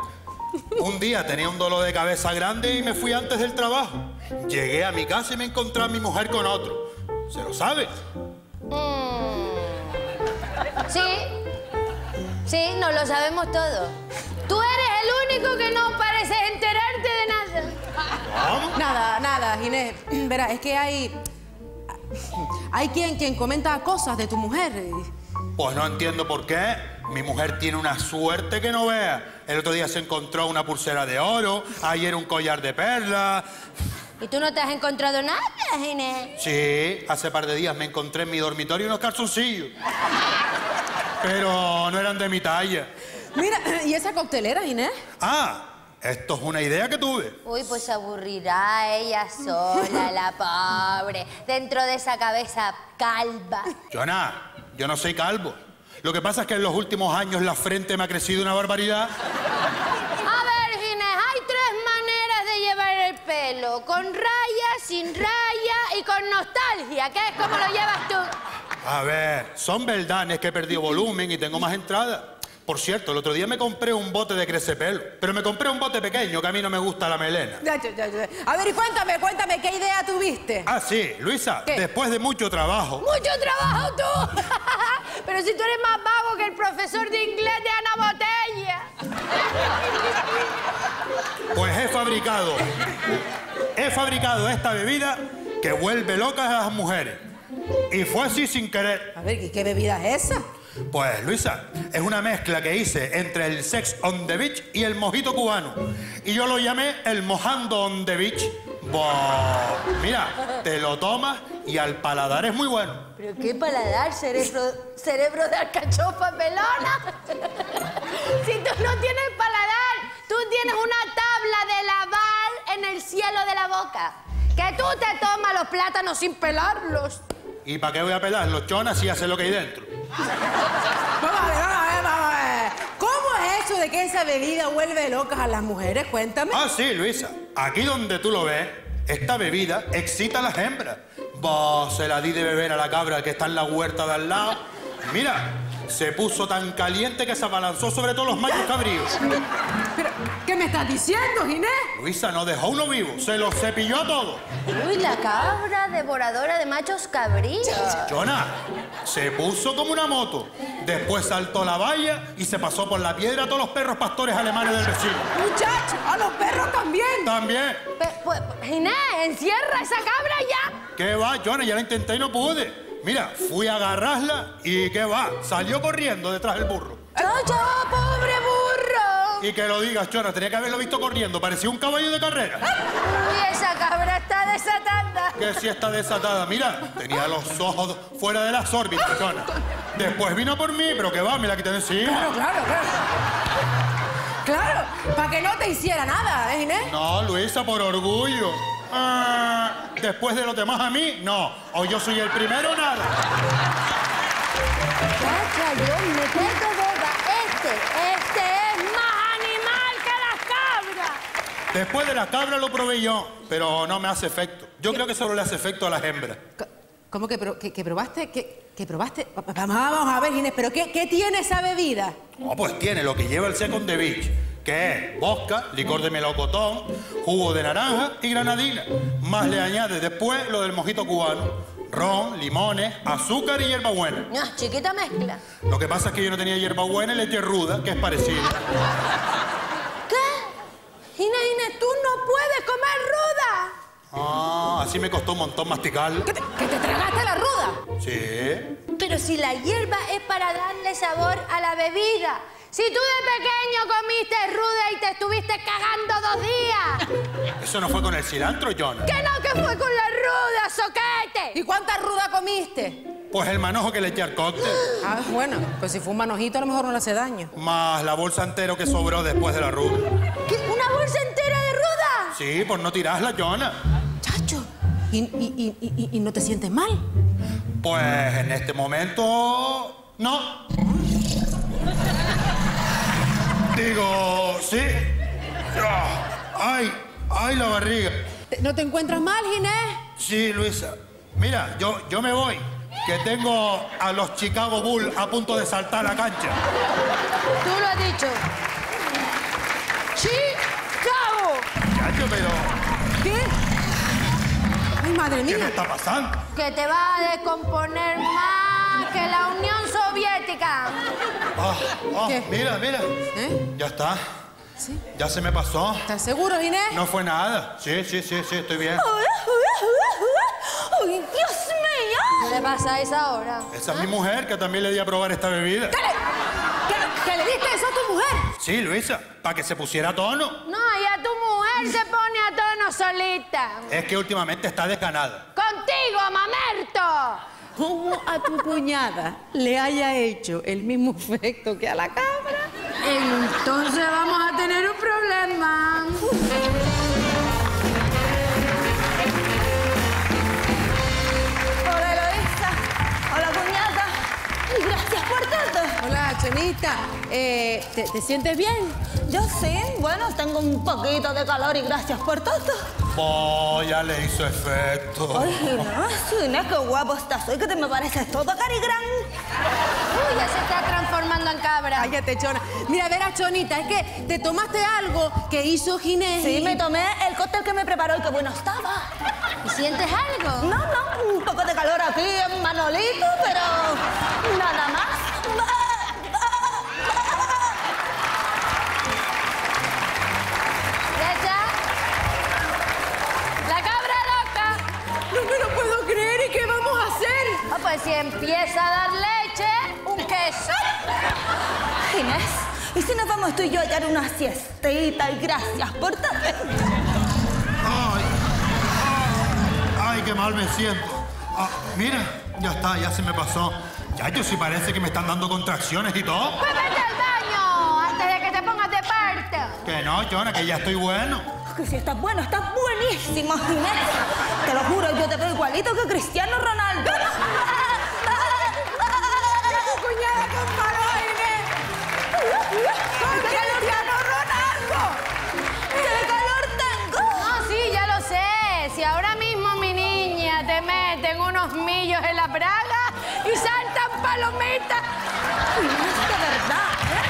un día tenía un dolor de cabeza grande y me fui antes del trabajo. Llegué a mi casa y me encontré a mi mujer con otro. ¿Se lo sabe? Mm. Sí. Sí, nos lo sabemos todo. Tú eres el único que no pareces enterarte de nada. Nada, nada, Ginés. Verá, es que hay. Hay quien, quien comenta cosas de tu mujer. Pues no entiendo por qué. Mi mujer tiene una suerte que no vea. El otro día se encontró una pulsera de oro, ayer un collar de perlas. ¿Y tú no te has encontrado nada, Ginés? Sí, hace par de días me encontré en mi dormitorio unos calzoncillos. Pero no eran de mi talla. Mira, ¿y esa coctelera, Inés? Ah, esto es una idea que tuve. Uy, pues se aburrirá ella sola, la pobre, dentro de esa cabeza calva. Jonah, yo no soy calvo. Lo que pasa es que en los últimos años la frente me ha crecido una barbaridad. A ver, Ginés, hay tres maneras de llevar el pelo. Con raya, sin raya y con nostalgia, que es como lo llevas tú. A ver, son verdades que he perdido volumen y tengo más entrada. Por cierto, el otro día me compré un bote de crecepelo, pero me compré un bote pequeño que a mí no me gusta la melena. A ver, y cuéntame, cuéntame, ¿qué idea tuviste? Ah, sí, Luisa, ¿Qué? después de mucho trabajo, ¡Mucho trabajo tú! Pero si tú eres más vago que el profesor de inglés de Ana Botella. pues he fabricado, he fabricado esta bebida que vuelve locas a las mujeres. Y fue así sin querer. A ver, ¿y qué bebida es esa? Pues, Luisa, es una mezcla que hice entre el Sex on the Beach y el mojito cubano. Y yo lo llamé el mojando on the beach. Buah, mira, te lo tomas y al paladar es muy bueno. ¿Pero qué paladar, cerebro, cerebro de alcachofa pelona? si tú no tienes paladar, tú tienes una tabla de lavar en el cielo de la boca. Que tú te tomas los plátanos sin pelarlos. ¿Y para qué voy a pelar los chonas si hace lo que hay dentro? Vamos a ver, vamos a ver, vamos a ver. ¿Cómo es eso de que esa bebida vuelve locas a las mujeres? Cuéntame. Ah, sí, Luisa. Aquí donde tú lo ves, esta bebida excita a las hembras. Bah, se la di de beber a la cabra que está en la huerta de al lado. Mira, se puso tan caliente que se abalanzó sobre todos los machos cabríos. ¿qué me estás diciendo, Ginés? Luisa no dejó uno vivo, se los cepilló a todos. Uy, la cabra devoradora de machos cabríos. Jonah se puso como una moto. Después saltó la valla y se pasó por la piedra a todos los perros pastores alemanes del vecino. Muchacho, a los perros también. También. Pe- pues, Ginés, encierra esa cabra ya. ¿Qué va, Jonah? Ya la intenté y no pude. Mira, fui a agarrarla y ¿qué va? Salió corriendo detrás del burro. ¡Chacho, pobre burro! Y que lo digas, Jonah, tenía que haberlo visto corriendo. Parecía un caballo de carrera. Uy, esa cabra está desatada. Que sí está desatada. Mira, tenía los ojos fuera de las órbitas, Jonah. Después vino por mí, pero que va, me la quité encima. Claro, claro, claro. Claro, para que no te hiciera nada, ¿eh, Ginés? No, Luisa, por orgullo. Ah, después de los demás a mí, no. O yo soy el primero, nada. Chacha, yo me quedo boba. Este, este es más animal que las cabras. Después de la cabra lo probé yo, pero no me hace efecto. Yo creo que solo le hace efecto a las hembras. ¿Cómo que, pro- que- que probaste? ¿Que, que probaste? Va- va- Vamos a ver, Ginés, ¿pero qué, qué tiene esa bebida? Oh, pues tiene lo que lleva el Second the Beach, que es vodka, licor de melocotón, jugo de naranja y granadina. Más le añade después lo del mojito cubano, ron, limones, azúcar y hierbabuena. Ah, chiquita mezcla. Lo que pasa es que yo no tenía hierbabuena y leche ruda, que es parecida. Ginés, Ginés, tú no puedes comer ruda. Ah, así me costó un montón masticarla. ¿Que te tragaste la ruda? Sí. Pero si la hierba es para darle sabor a la bebida. Si tú de pequeño comiste ruda y te estuviste cagando dos días. Eso no fue con el cilantro, John. ¿Qué no que fue con la ruda, soquete? ¿Y cuánta ruda comiste? Pues el manojo que le eché al cóctel. Ah, bueno, pues si fue un manojito a lo mejor no le hace daño. Más la bolsa entero que sobró después de la ruda. ¿Qué? ¿Una bolsa entera de ruda? Sí, por no tirarla, Jonah. Chacho, ¿y, y- y- y- y no te sientes mal? Pues en este momento. No. Digo, sí. Ay, ay, la barriga. ¿Te- ¿No te encuentras mal, Ginés? Sí, Luisa. Mira, yo, yo me voy. Que tengo a los Chicago Bulls a punto de saltar a la cancha. Tú lo has dicho. ¡Chicago! Chacho, pero. ¿Qué? Ay, madre ¿Qué me mía. está pasando? Que te va a descomponer más que la Unión Soviética. Ah, ah, ¿Qué? mira, mira. ¿Eh? Ya está. ¿Sí? Ya se me pasó. ¿Estás seguro, Ginés? No fue nada. Sí, sí, sí, sí, estoy bien. ¡Ay, Dios mío! ¿Qué le pasa a esa hora? Esa es mi mujer que también le di a probar esta bebida. ¿Qué le, qué- qué le diste eso a tu mujer? Sí, Luisa, para que se pusiera a tono. No, ya tu mujer se pone a tono solita. Es que últimamente está desganada. ¡Contigo, mamerto! ¿Cómo a tu cuñada le haya hecho el mismo efecto que a la cabra? Entonces vamos a tener un problema. Hola, Chonita. Eh, ¿te, te sientes bien? Yo sí, bueno, tengo un poquito de calor y gracias por todo. Oh, ya le hizo efecto. Ay, Inés, qué guapo estás hoy, que te me pareces todo carigrán. Uy, ya se está transformando en cabra. Cállate, Chona. Mira, verás, Chonita, es que te tomaste algo que hizo Ginés. Sí, y- me tomé el cóctel que me preparó y qué bueno estaba. ¿Y sientes algo? No, no, un poco de calor aquí en Manolito, pero nada más. Ah, pues si empieza a dar leche, un queso. Inés, ¿y si nos vamos tú y yo a echar una siestita y gracias por todo? Ay, ay, qué mal me siento. Ah, mira, ya está, ya se me pasó. Ya yo sí parece que me están dando contracciones y todo. Pues vete al baño antes de que te pongas de parte. Que no, Jonah, que ya estoy bueno. Que si estás bueno, estás buenísimo, Inés. Te lo juro, yo te veo igualito que Cristiano Ronaldo. Saltan palomitas. Inés, de verdad, ¿eh?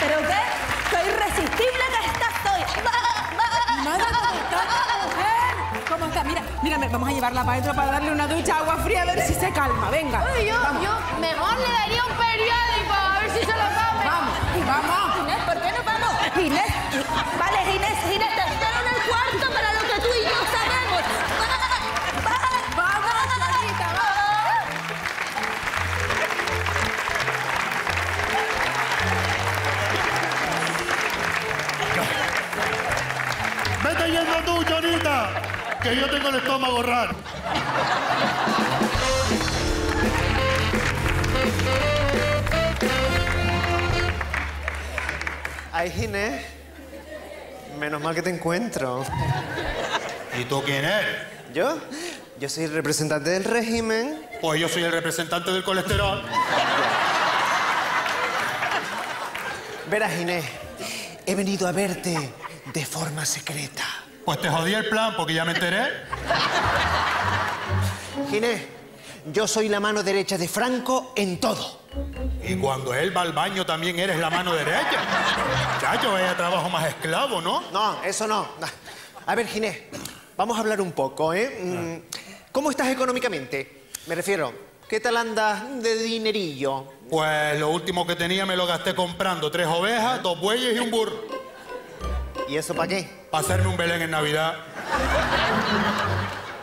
¿Pero qué? ¡Qué irresistible que estás hoy! Nada, ¿cómo está esta mujer? ¿Cómo está? Mira, mírame, vamos a llevarla para adentro para darle una ducha, agua fría, a ver si se calma. Venga. Uy, yo, vamos. yo mejor le daría un periódico a ver si se lo come. Vamos, vamos. Inés, ¿por qué no vamos? Inés, vale, Inés, Inés, que yo tengo el estómago raro. Ay, Ginés. Menos mal que te encuentro. ¿Y tú quién eres? ¿Yo? Yo soy el representante del régimen. Pues yo soy el representante del colesterol. Verás, Ginés, he venido a verte de forma secreta. Pues te jodí el plan porque ya me enteré. Ginés, yo soy la mano derecha de Franco en todo. Y cuando él va al baño también eres la mano derecha. Chacho, vaya trabajo más esclavo, ¿no? No, eso no. A ver, Ginés, vamos a hablar un poco, ¿eh? Mm, ¿Cómo estás económicamente? Me refiero, ¿qué tal andas de dinerillo? Pues lo último que tenía me lo gasté comprando tres ovejas, dos bueyes y un burro. ¿Y eso para qué? Para hacerme un Belén en Navidad.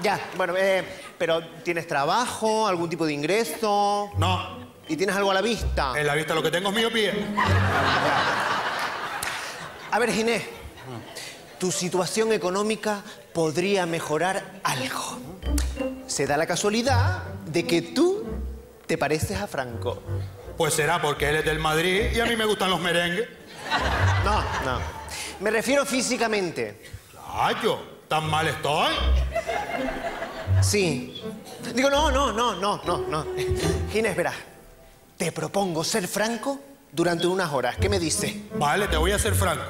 Ya, bueno, eh, pero ¿tienes trabajo, algún tipo de ingreso? No, ¿Y tienes algo a la vista? en la vista lo que tengo es miopía. A ver, Ginés, tu situación económica podría mejorar algo. Se da la casualidad de que tú te pareces a Franco. Pues será porque él es del Madrid y a mí me gustan los merengues. No, no. Me refiero físicamente. Chacho, ¿tan mal estoy? Sí. Digo, no, no, no, no, no, no. Ginés, verás. Te propongo ser Franco durante unas horas. ¿Qué me dices? Vale, te voy a ser franco.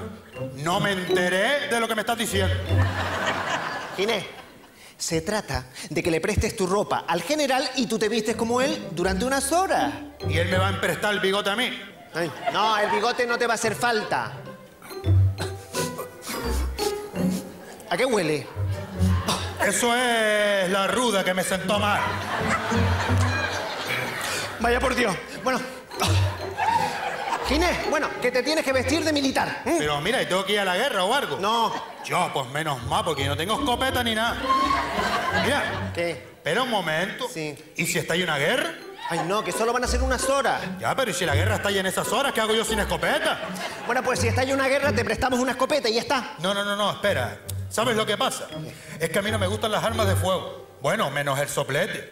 No me enteré de lo que me estás diciendo. Ginés, se trata de que le prestes tu ropa al general y tú te vistes como él durante unas horas. Y él me va a emprestar el bigote a mí. Ay, no, el bigote no te va a hacer falta. ¿A qué huele? Eso es la ruda que me sentó mal. Vaya por Dios. Bueno. Ginés, bueno, que te tienes que vestir de militar. ¿eh? Pero mira, ¿y tengo que ir a la guerra o algo? No. Yo, pues menos mal, porque no tengo escopeta ni nada. Mira, ¿Qué? espera un momento. Sí. ¿Y si está ahí una guerra? Ay, no, que solo van a ser unas horas. Ya, pero ¿y si la guerra está ahí en esas horas? ¿Qué hago yo sin escopeta? Bueno, pues si estalla una guerra, te prestamos una escopeta y ya está. No, no, no, no, espera. ¿Sabes lo que pasa? Es que a mí no me gustan las armas de fuego. Bueno, menos el soplete.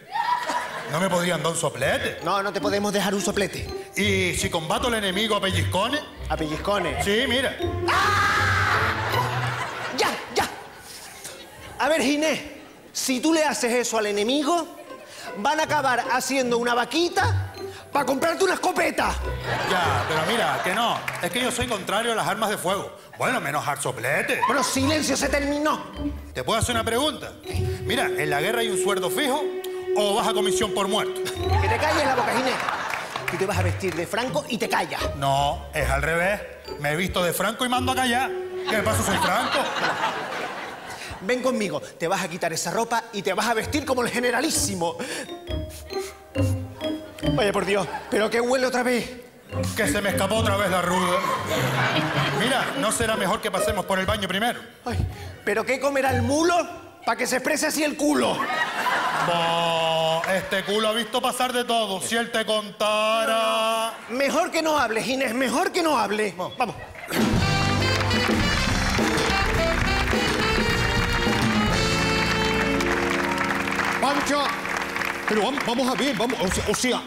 No me podrían dar un soplete. No, no te podemos dejar un soplete. ¿Y si combato al enemigo a pellizcones? A pellizcones. Sí, mira. Ya, ya. A ver, Ginés, si tú le haces eso al enemigo, van a acabar haciendo una vaquita para comprarte una escopeta. Ya, pero mira, que no. Es que yo soy contrario a las armas de fuego. Bueno, menos al soplete. Bueno, silencio, se terminó. ¿Te puedo hacer una pregunta? Mira, ¿en la guerra hay un sueldo fijo o vas a comisión por muerto? Que te calles la boca, Ginés. Tú te vas a vestir de Franco y te callas. No, es al revés. Me he visto de Franco y mando a callar. ¿Qué pasa? Soy Franco. Ven conmigo, te vas a quitar esa ropa y te vas a vestir como el generalísimo. Vaya por Dios, pero que huele otra vez. Que se me escapó otra vez la ruda. Mira, ¿no será mejor que pasemos por el baño primero? Ay, pero ¿qué comerá el mulo para que se exprese así el culo? Bo, Este culo ha visto pasar de todo. Si él te contara. Mejor que no hable, Inés, mejor que no hable. Vamos. Pancha, pero vam- vamos a ver, vamos, o sea, o sea,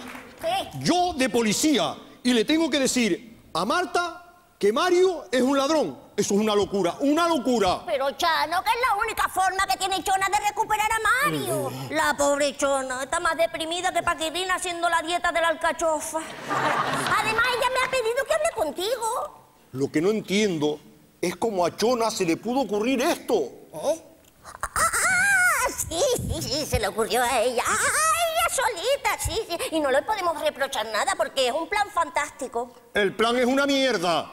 yo de policía y le tengo que decir a Marta que Mario es un ladrón. Eso es una locura, una locura. Pero Chano, que es la única forma que tiene Chona de recuperar a Mario. La pobre Chona está más deprimida que Paquirina haciendo la dieta de la alcachofa. Además, ella me ha pedido que hable contigo. Lo que no entiendo es cómo a Chona se le pudo ocurrir esto. Ah, sí, sí, sí, se le ocurrió a ella. Ah, solita, sí, sí. Y no le podemos reprochar nada porque es un plan fantástico. El plan es una mierda.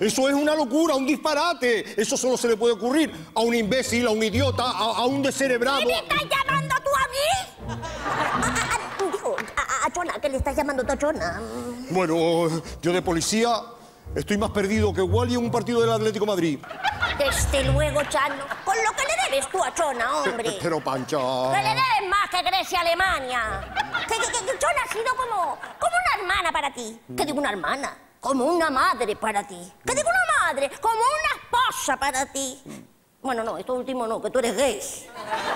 Eso es una locura, un disparate. Eso solo se le puede ocurrir a un imbécil, a un idiota, a, a un descerebrado. ¿Me estás llamando tú a mí? Ah, ah, ah, digo, a, a Chona, ¿qué le estás llamando tú a Chona? Bueno, yo de policía estoy más perdido que Wally en un partido del Atlético Madrid. Desde luego, Chano. Con lo que le debes tú a Chona, hombre. Pero Pancha. Que le debes más que Grecia a Alemania. Que, que, que- que Chona ha sido como, como una hermana para ti. Que digo una hermana. Como una madre para ti. Que digo una madre. Como una esposa para ti. Bueno, no, esto último no, que tú eres gay.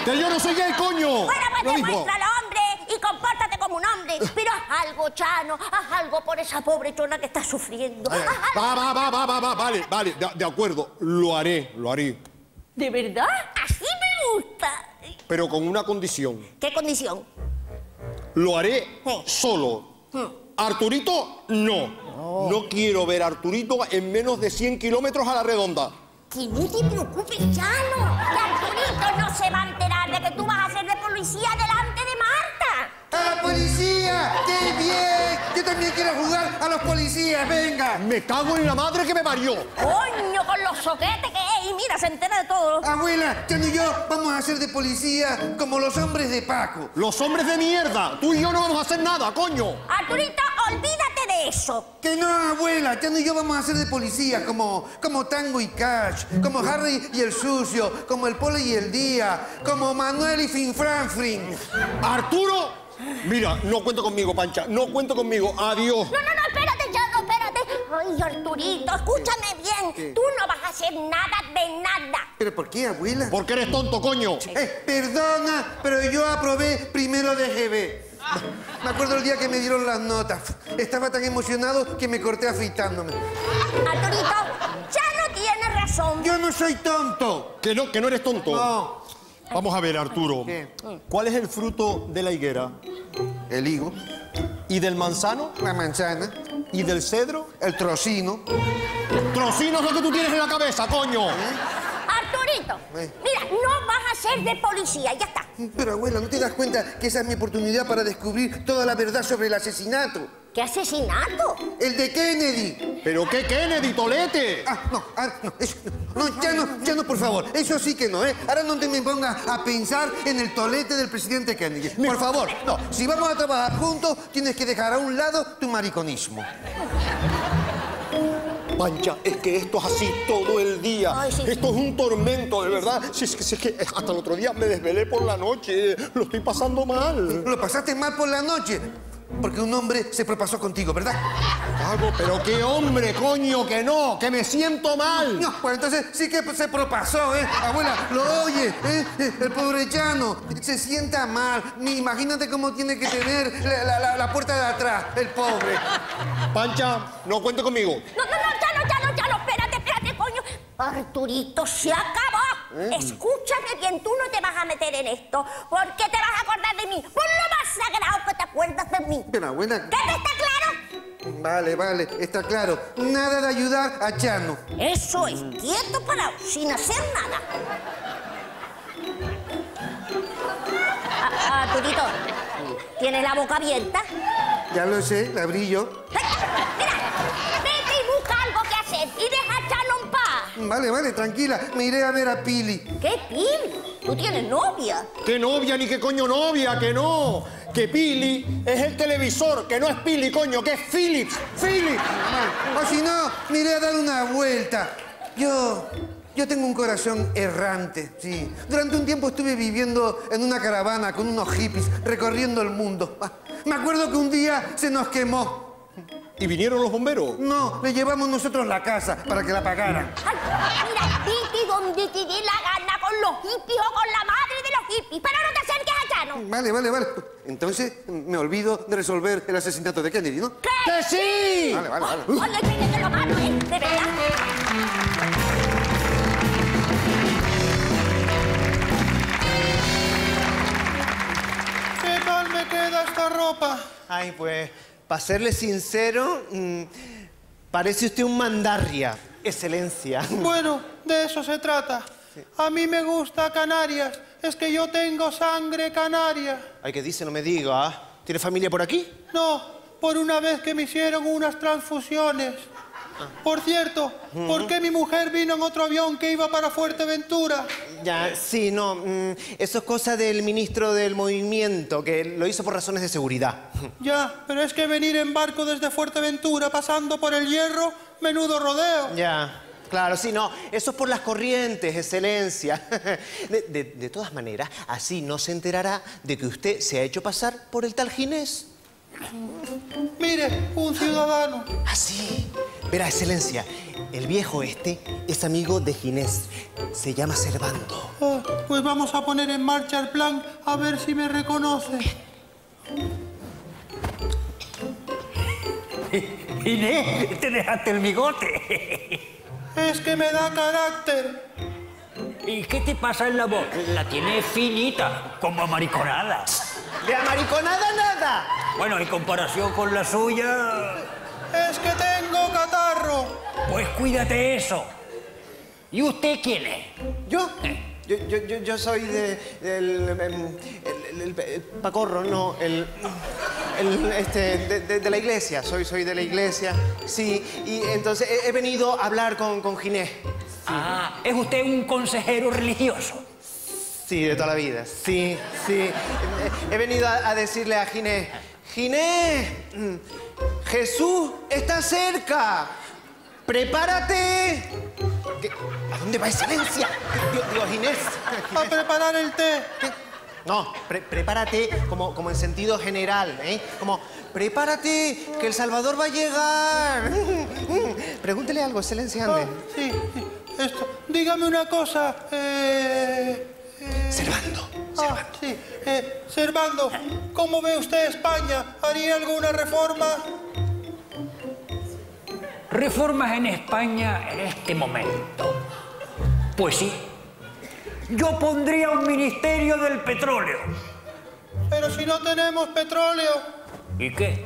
Que yo no soy gay, coño. Bueno, pues demuéstralo, hombre, y compórtate como un hombre. Pero haz algo, Chano, haz algo por esa pobre Chona que está sufriendo. Va, va, va, va, va, va, vale, vale, de, de acuerdo, lo haré, lo haré, ¿De verdad? Así me gusta. pero con una condición. ¿Qué condición? Lo haré solo. Arturito, no. No quiero ver a Arturito en menos de 100 kilómetros a la redonda. Que no te preocupes, Chano. Que Arturito no se va a enterar de que tú vas a ser de policía de. ¡A la policía! ¡Qué bien! Yo también quiero jugar a los policías, venga. Me cago en la madre que me parió. Coño, con los soquetes que es. Y mira, se entera de todo. Abuela, Chano y yo vamos a ser de policía como los hombres de Paco. Los hombres de mierda. Tú y yo no vamos a hacer nada, coño. Arturito, olvídate de eso. Que no, abuela, Chano y yo vamos a ser de policía como, como Tango y Cash, como Harry y el Sucio, como el Polo y el Día, como Manuel y Finfranfrin. Arturo, mira, no cuento conmigo, Pancha, no cuento conmigo. Adiós. No, no, no, espérate, Chano, espérate. Ay, Arturito, escúchame bien. Tú no vas a hacer nada de nada. ¿Pero por qué, abuela? Porque eres tonto, coño. Eh, perdona, pero yo aprobé primero de GB. Me acuerdo el día que me dieron las notas. Estaba tan emocionado que me corté afeitándome. Arturito, Chano tiene razón. Yo no soy tonto. Que no, que no eres tonto. No. Vamos a ver, Arturo. ¿Cuál es el fruto de la higuera? El higo. ¿Y del manzano? La manzana. ¿Y del cedro? El trocino. Trocino es lo que tú tienes en la cabeza, coño. Arturito, Eh. mira, no vas a ser de policía, ya está. Pero abuela, ¿no te das cuenta que esa es mi oportunidad para descubrir toda la verdad sobre el asesinato? ¿Qué asesinato? El de Kennedy. ¿Pero qué Kennedy, Tolete? Ah, no, ah, no, eso, no, ya no, ya no, por favor. Eso sí que no, ¿eh? Ahora no te me pongas a pensar en el tolete del presidente Kennedy. Por favor, no. Si vamos a trabajar juntos, tienes que dejar a un lado tu mariconismo. Pancha, es que esto es así todo el día. Ay, sí. Esto es un tormento, de verdad. Si es, que, si es que hasta el otro día me desvelé por la noche. Lo estoy pasando mal. Lo pasaste mal por la noche. Porque un hombre se propasó contigo, ¿verdad? Hago, pero qué hombre, coño, que no, que me siento mal. No, pues entonces sí que se propasó, ¿eh? Abuela, lo oye, ¿eh? El pobre Chano se sienta mal. Ni Imagínate cómo tiene que tener la, la- la- la puerta de atrás, el pobre. Pancha, no cuente conmigo. No, no, no, Chano, Chano, Chano, espérate, espérate, coño. Arturito, se acabó. Escúchame bien, tú no te vas a meter en esto, porque te vas a acordar de mí. Por lo más sagrado que te acuerdas de mí. Pero abuela... ¿Qué te está claro? Vale, vale, está claro. Nada de ayudar a Chano. Eso es, quieto parado, sin hacer nada. Arturito, ¿tienes la boca abierta? Ya lo sé, la abrí yo. Mira, Vale, vale, tranquila. Me iré a ver a Pili. ¿Qué Pili? ¿Tú tienes novia? ¿Qué novia ni qué coño novia? Que no. Que Pili es el televisor, que no es Pili, coño, que es Philips. Philips. O si no, me iré a dar una vuelta. Yo Yo tengo un corazón errante, sí. Durante un tiempo estuve viviendo en una caravana con unos hippies recorriendo el mundo. Ah, Me acuerdo que un día se nos quemó. ¿Y vinieron los bomberos? No, le llevamos nosotros la casa para que la pagaran. Ay, mira, vete donde te dé la gana con los hippies o con la madre de los hippies, pero no te acerques a Chano. Vale, vale, vale. Entonces me olvido de resolver el asesinato de Kennedy, ¿no? ¿Qué? ¡Que sí! Vale, vale, vale. Oye, que te lo mato, ¿eh? De verdad. ¿Qué tal me queda esta ropa? Ay, pues, para serle sincero, mm, parece usted un mandarria, excelencia. Bueno, de eso se trata. A mí me gusta Canarias. Es que yo tengo sangre canaria. Ay, ¿qué dice? No me diga. ¿Tiene familia por aquí? No, por una vez que me hicieron unas transfusiones. Por cierto, ¿por qué mi mujer vino en otro avión que iba para Fuerteventura? Ya, sí, no. mm, eso es cosa del ministro del movimiento, que lo hizo por razones de seguridad. Ya, pero es que venir en barco desde Fuerteventura pasando por el hierro, menudo rodeo. Ya, claro, sí, no. Eso es por las corrientes, excelencia. De, de- de todas maneras, así no se enterará de que usted se ha hecho pasar por el tal Ginés. Mire, un ciudadano. Así. Verá, excelencia, el viejo este es amigo de Ginés. Se llama Servando. Ah, pues vamos a poner en marcha el plan a ver si me reconoce. Inés, te dejaste el bigote. Es que me da carácter. ¿Y qué te pasa en la voz? La tienes finita, como amariconada. ¡De amariconada nada! Bueno, en comparación con la suya, Es que tengo catarro. pues cuídate eso. ¿Y usted quién es? ¿Yo? Yo, yo, yo, yo soy de, del... em, el, el- el pacorro, no, el... el, este, de, de- de la iglesia, soy, soy de la iglesia, sí. Y entonces he, he venido a hablar con, con Ginés. Ah, ¿es usted un consejero religioso? Sí, de toda la vida, sí, sí. He, he venido a, a decirle a Ginés, Ginés, mm, Jesús está cerca, prepárate. ¿Qué? ¿A dónde va excelencia? Dios, Dios, Ginés. A preparar el té. No, pre- prepárate como, como en sentido general, ¿eh? Como, prepárate, que El Salvador va a llegar. Pregúntele algo, excelencia, ande. Ah, sí, sí. Esto, dígame una cosa. Eh, Servando. ah, sí. Eh, Servando, ¿cómo ve usted España? ¿Haría alguna reforma? Reformas en España en este momento. Pues sí. Yo pondría un ministerio del petróleo. Pero si no tenemos petróleo, ¿Y qué?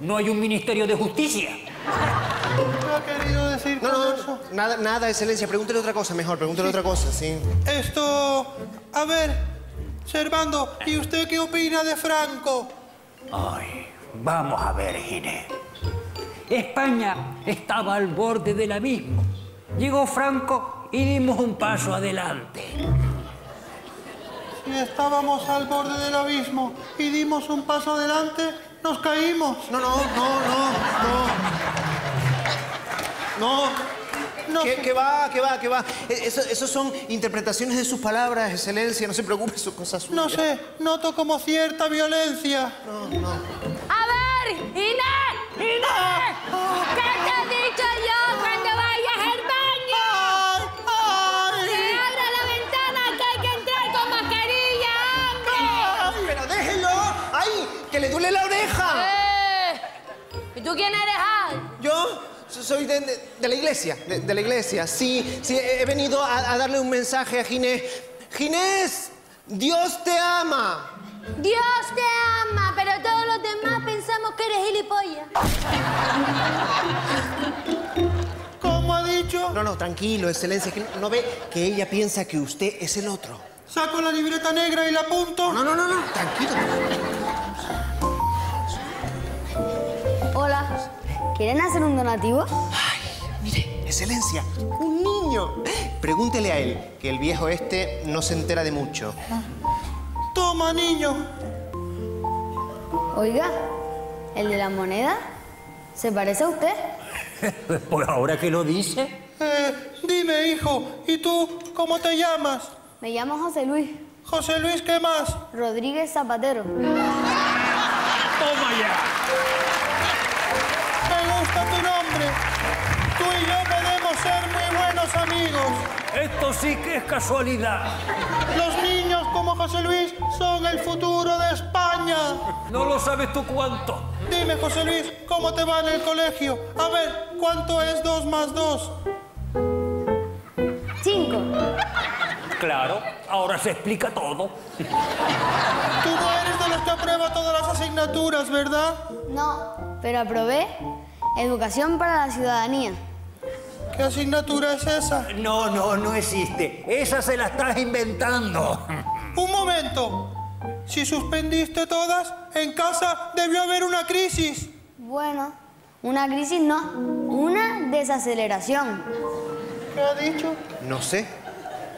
¿No hay un ministerio de justicia? ¿Qué ha querido decir No, con no, eso? nada, nada, excelencia. Pregúntele otra cosa mejor, pregúntele otra cosa, sí. Esto, a ver, Servando, ¿y usted qué opina de Franco? Ay, vamos a ver, Ginés. España estaba al borde del abismo. Llegó Franco y dimos un paso adelante. Si estábamos al borde del abismo y dimos un paso adelante, nos caímos. No, no, no, no, no. No. ¿Qué, qué va, qué va, qué va? E- Eso, eso son interpretaciones de sus palabras, excelencia. No se preocupe, son cosas suyas. No sé, noto como cierta violencia. A ver, Inés, Inés, ¿qué te he dicho yo cuando vayas al baño? Que abra la ventana que hay que entrar con mascarilla, hombre. ¡Pero déjelo! ¡Ay! ¡Que le duele la oreja! Eh, ¿Y tú quién eres, Al? Yo soy de, de- de la iglesia, de, de la iglesia. Sí, sí, he venido a, a darle un mensaje a Ginés. ¡Ginés! ¡Dios te ama! Dios te ama, pero todos los demás pensamos que eres gilipollas. ¿Cómo ha dicho? No, no, tranquilo, excelencia. que no ve que ella piensa que usted es el otro. Saco la libreta negra y la apunto. No, no, no, no, tranquilo. ¿Quieren hacer un donativo? Mire, excelencia, un niño. Pregúntele a él, que el viejo este no se entera de mucho. Toma, niño. Oiga, ¿el de la moneda? ¿Se parece a usted? Pues ahora que lo dice. Eh, dime Dime, hijo, ¿y tú cómo te llamas? Me llamo José Luis. José Luis, ¿qué más? Rodríguez Zapatero. ¡Toma ya! Esto sí que es casualidad. Los niños como José Luis son el futuro de España. No lo sabes tú cuánto. Dime, José Luis, ¿cómo te va en el colegio? A ver, ¿cuánto es dos más dos? Cinco. Claro, ahora se explica todo. Tú no eres de los que aprueba todas las asignaturas, ¿verdad? No, pero aprobé Educación para la Ciudadanía. ¿Qué asignatura es esa? No, no, no existe. Esa se la estás inventando. Un momento. Si suspendiste todas, en casa debió haber una crisis. Bueno, una crisis no, una desaceleración. ¿Qué ha dicho? No sé.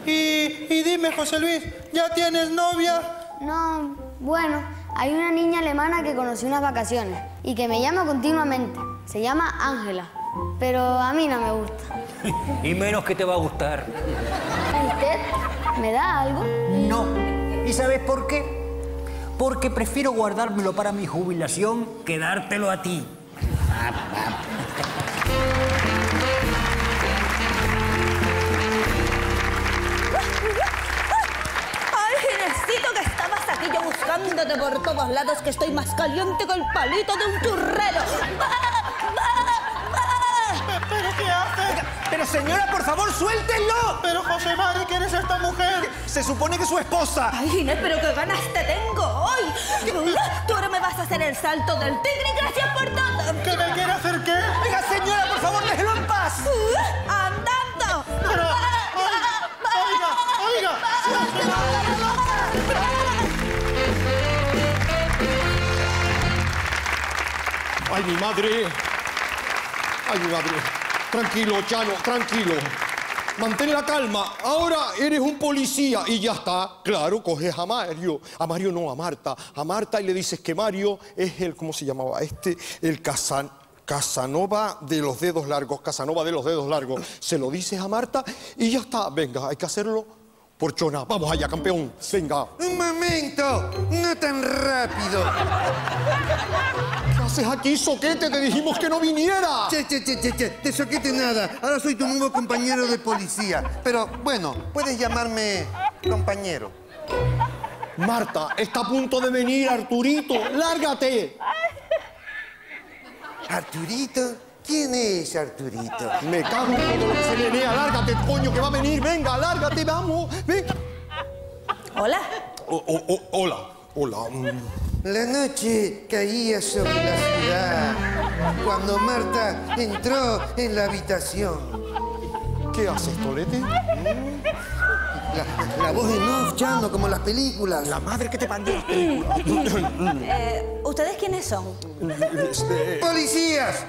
Y, y dime, José Luis, ¿ya tienes novia? No, bueno, hay una niña alemana que conocí unas vacaciones y que me llama continuamente. Se llama Ángela, pero a mí no me gusta. Y menos que te va a gustar. ¿Y usted? ¿Me da algo? No. ¿Y sabes por qué? Porque prefiero guardármelo para mi jubilación que dártelo a ti. Ay, Ginecito, que estabas aquí yo buscándote por todos lados, que estoy más caliente que el palito de un churrero. ¿Pero qué hace? Pero señora, por favor, suéltenlo. Pero José Mari, ¿quién es esta mujer? Se supone que es su esposa. Ay, Ginés, pero qué ganas te tengo hoy. Tú ahora me vas a hacer el salto del tigre y gracias por todo. ¿Que me quiere hacer qué? Oiga, señora, por favor, déjelo en paz. ¡Andando! Pero, oiga, oiga. Ay, mi madre. Ay, mi madre. Tranquilo, Chano, tranquilo. Mantén la calma. Ahora eres un policía y ya está. Claro, coges a Mario. A Mario no, a Marta. A Marta y le dices que Mario es el, ¿cómo se llamaba? Este, el Casan... Casanova de los dedos largos, Casanova de los dedos largos. Se lo dices a Marta y ya está. Venga, hay que hacerlo por Chona. Vamos allá, campeón. Venga. Un momento, no tan rápido. ¿Qué haces aquí, soquete? Te dijimos que no viniera. Che, che, che, che, che, de soquete nada. Ahora soy tu nuevo compañero de policía. Pero bueno, puedes llamarme compañero. Marta, está a punto de venir Arturito. ¡Lárgate! ¿Arturito? ¿Quién es Arturito? Me cago en todo lo que se menea. Lárgate, coño, que va a venir. Venga, lárgate, vamos. Ven. Hola. O- o- o- hola, hola. mm. La noche caía sobre la ciudad cuando Marta entró en la habitación. ¿Qué haces, Tolete? La, la voz en off, Chano, como las películas. La madre que te mandó. Eh, ¿Ustedes quiénes son? Este, ¡Policías!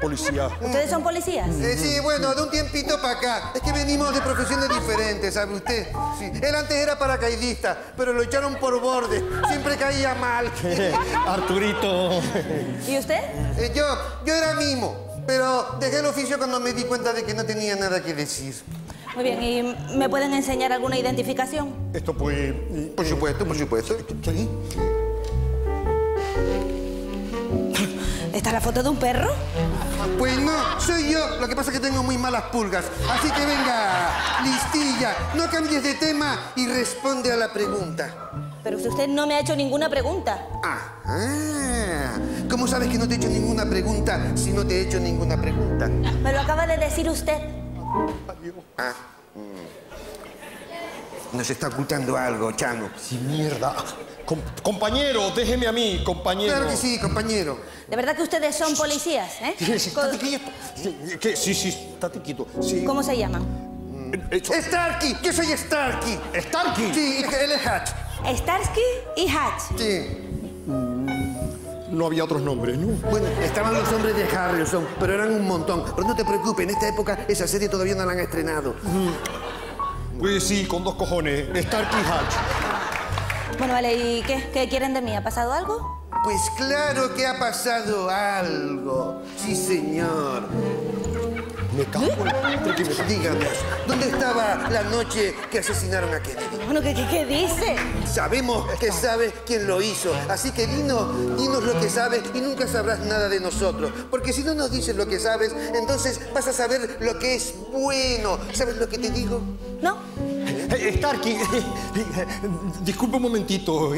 Policía. ¿Ustedes son policías? Eh, sí, bueno, de un tiempito para acá. Es que venimos de profesiones diferentes, ¿sabe usted? Sí. Él antes era paracaidista, pero lo echaron por borde. Siempre caía mal. Arturito. ¿Y usted? Eh, yo, yo era mimo, pero dejé el oficio cuando me di cuenta de que no tenía nada que decir. Muy bien, ¿y me pueden enseñar alguna identificación? Esto pues... Por supuesto, por supuesto. ¿Qué? ¿Esta es la foto de un perro? Pues no, soy yo. Lo que pasa es que tengo muy malas pulgas. Así que venga, listilla, no cambies de tema y responde a la pregunta. Pero si usted no me ha hecho ninguna pregunta. Ah, ¿cómo sabes que no te he hecho ninguna pregunta si no te he hecho ninguna pregunta? Me lo acaba de decir usted. Ah. Nos está ocultando algo, Chano. Sí, mierda. Com- compañero, déjeme a mí, compañero. Claro que sí, compañero. ¿De verdad que ustedes son policías, eh? ¿Qué? Sí, sí, estate quieto. Sí. ¿Cómo se llaman? Eso- Starky, yo soy Starky. ¿Starky? Sí, él es Hatch. Starsky y Hatch. Sí. No había otros nombres, ¿no? Bueno, estaban los hombres de Harrison, pero eran un montón. Pero no te preocupes, en esta época esa serie todavía no la han estrenado. Pues sí, con dos cojones. Starky Hatch. Bueno, vale, ¿y qué? ¿Qué quieren de mí? ¿Ha pasado algo? Pues claro que ha pasado algo. Sí, señor. Me cago en. Dígame, ¿dónde estaba la noche que asesinaron a Kennedy? Bueno, ¿qué, qué, qué dice? Sabemos que sabes quién lo hizo, así que dinos, dinos lo que sabes y nunca sabrás nada de nosotros. Porque si no nos dices lo que sabes, entonces vas a saber lo que es bueno. ¿Sabes lo que te digo? No. Eh, Starky, disculpe un momentito.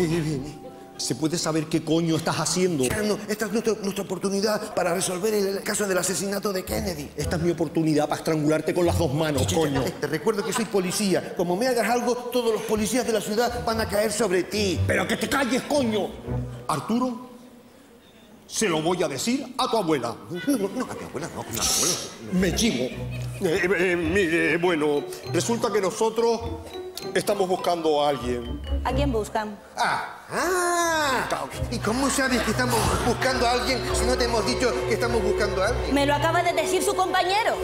¿Se puede saber qué coño estás haciendo? No, esta es nuestra, nuestra oportunidad para resolver el caso del asesinato de Kennedy. Esta es mi oportunidad para estrangularte con las dos manos, coño. Eh, Te recuerdo que soy policía. Como me hagas algo, todos los policías de la ciudad van a caer sobre ti. Pero que te calles, coño. Arturo, se lo voy a decir a tu abuela. No, no, no, a mi abuela no, a mi abuela. Me chivo. Eh, eh, mire, bueno, resulta que nosotros estamos buscando a alguien. ¿A quién buscan? Ah, ah. ¿Y cómo sabes que estamos buscando a alguien si no te hemos dicho que estamos buscando a alguien? Me lo acaba de decir su compañero.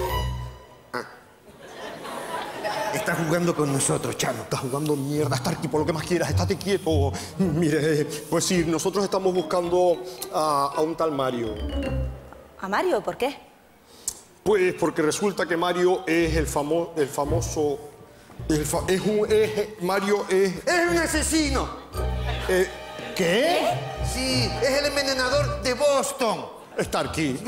Está jugando con nosotros, Chano. Estás jugando mierda, Starky, por lo que más quieras, estate quieto. Mire, pues sí, nosotros estamos buscando a, a un tal Mario. ¿A Mario? ¿Por qué? Pues porque resulta que Mario es el, famo- el famoso... el fa- es un... es- Mario es... ¡Es un asesino! eh, ¿Qué? Sí, es el envenenador de Boston. Starky.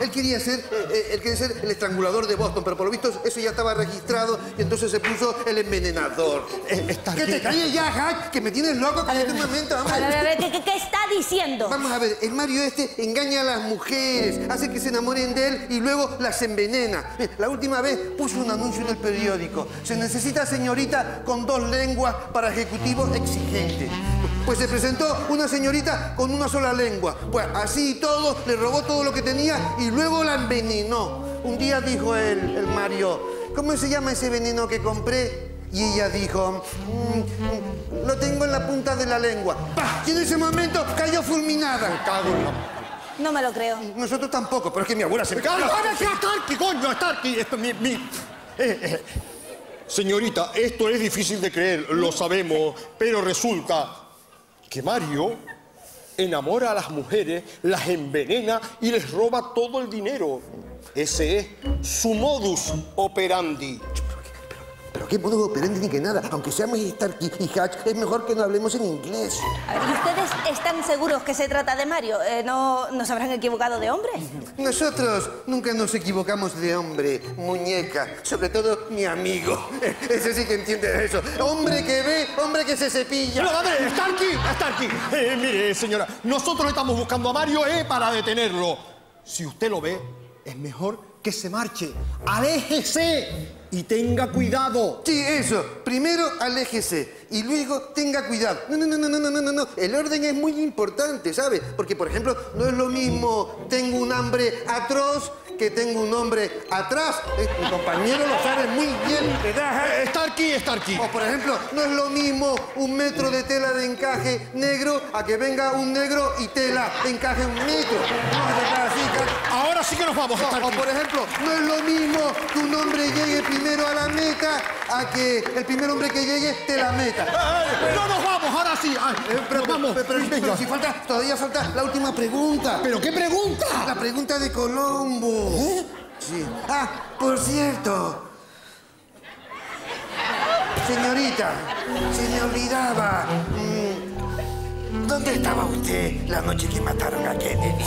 Él quería ser, eh, eh, él quería ser el estrangulador de Boston, pero por lo visto eso ya estaba registrado y entonces se puso el envenenador. Eh, Que te calles ya, Hack, que me tienes loco. Cállate un momento, vamos A ver, a ver, ¿qué, qué, qué está diciendo? Vamos a ver, el Mario este engaña a las mujeres, hace que se enamoren de él y luego las envenena. Eh, La última vez puso un anuncio en el periódico. Se necesita señorita con dos lenguas para ejecutivo exigente. Pues se presentó una señorita con una sola lengua. Pues así y todo, le robó todo lo que tenía y luego la envenenó. Un día dijo él, el Mario, ¿cómo se llama ese veneno que compré? Y ella dijo, "Mm, mm, lo tengo en la punta de la lengua. ¡Pah! Y en ese momento cayó fulminada. Cago en la... No me lo creo. Nosotros tampoco, pero es que mi abuela se me ¡Cállate, Starky, coño, Starky! Esto, mi, mi- eh, eh. Señorita, esto es difícil de creer, lo sabemos, pero resulta que Mario enamora a las mujeres, las envenena y les roba todo el dinero. Ese es su modus operandi. Pero qué modo operandi ni que nada. Aunque seamos Starky y Hatch, es mejor que no hablemos en inglés. A ver, ¿y ustedes están seguros que se trata de Mario? Eh, ¿No nos habrán equivocado de hombre? Nosotros nunca nos equivocamos de hombre, muñeca. Sobre todo mi amigo. Ese sí que entiende eso. Hombre que ve, hombre que se cepilla. No, a ver, Starky, Starky. Eh, mire, señora, nosotros estamos buscando a Mario eh, para detenerlo. Si usted lo ve, es mejor que se marche. ¡Aléjese! Y tenga cuidado. Sí, eso. Primero aléjese y luego tenga cuidado. No, no, no, no, no, no, no. El orden es muy importante, ¿sabe? Porque, por ejemplo, no es lo mismo tengo un hambre atroz que tengo un hombre atrás. Eh, mi compañero lo sabe muy bien. Eh. O, por ejemplo, no es lo mismo un metro de tela de encaje negro a que venga un negro y tela de encaje un metro. No, es verdad, así, Car- Ahora sí que nos vamos, o, por ejemplo, no es lo mismo que un hombre llegue primero a la meta a que el primer hombre que llegue te la meta. No nos vamos, ahora sí. Ay, Eh, pero, nos vamos. pero- pero- Venga. pero si falta, todavía falta la última pregunta. ¿Pero qué pregunta? La pregunta de Colombo. Sí. Ah, por cierto. Señorita, se me olvidaba. Mm, ¿Dónde estaba usted la noche que mataron a Kennedy?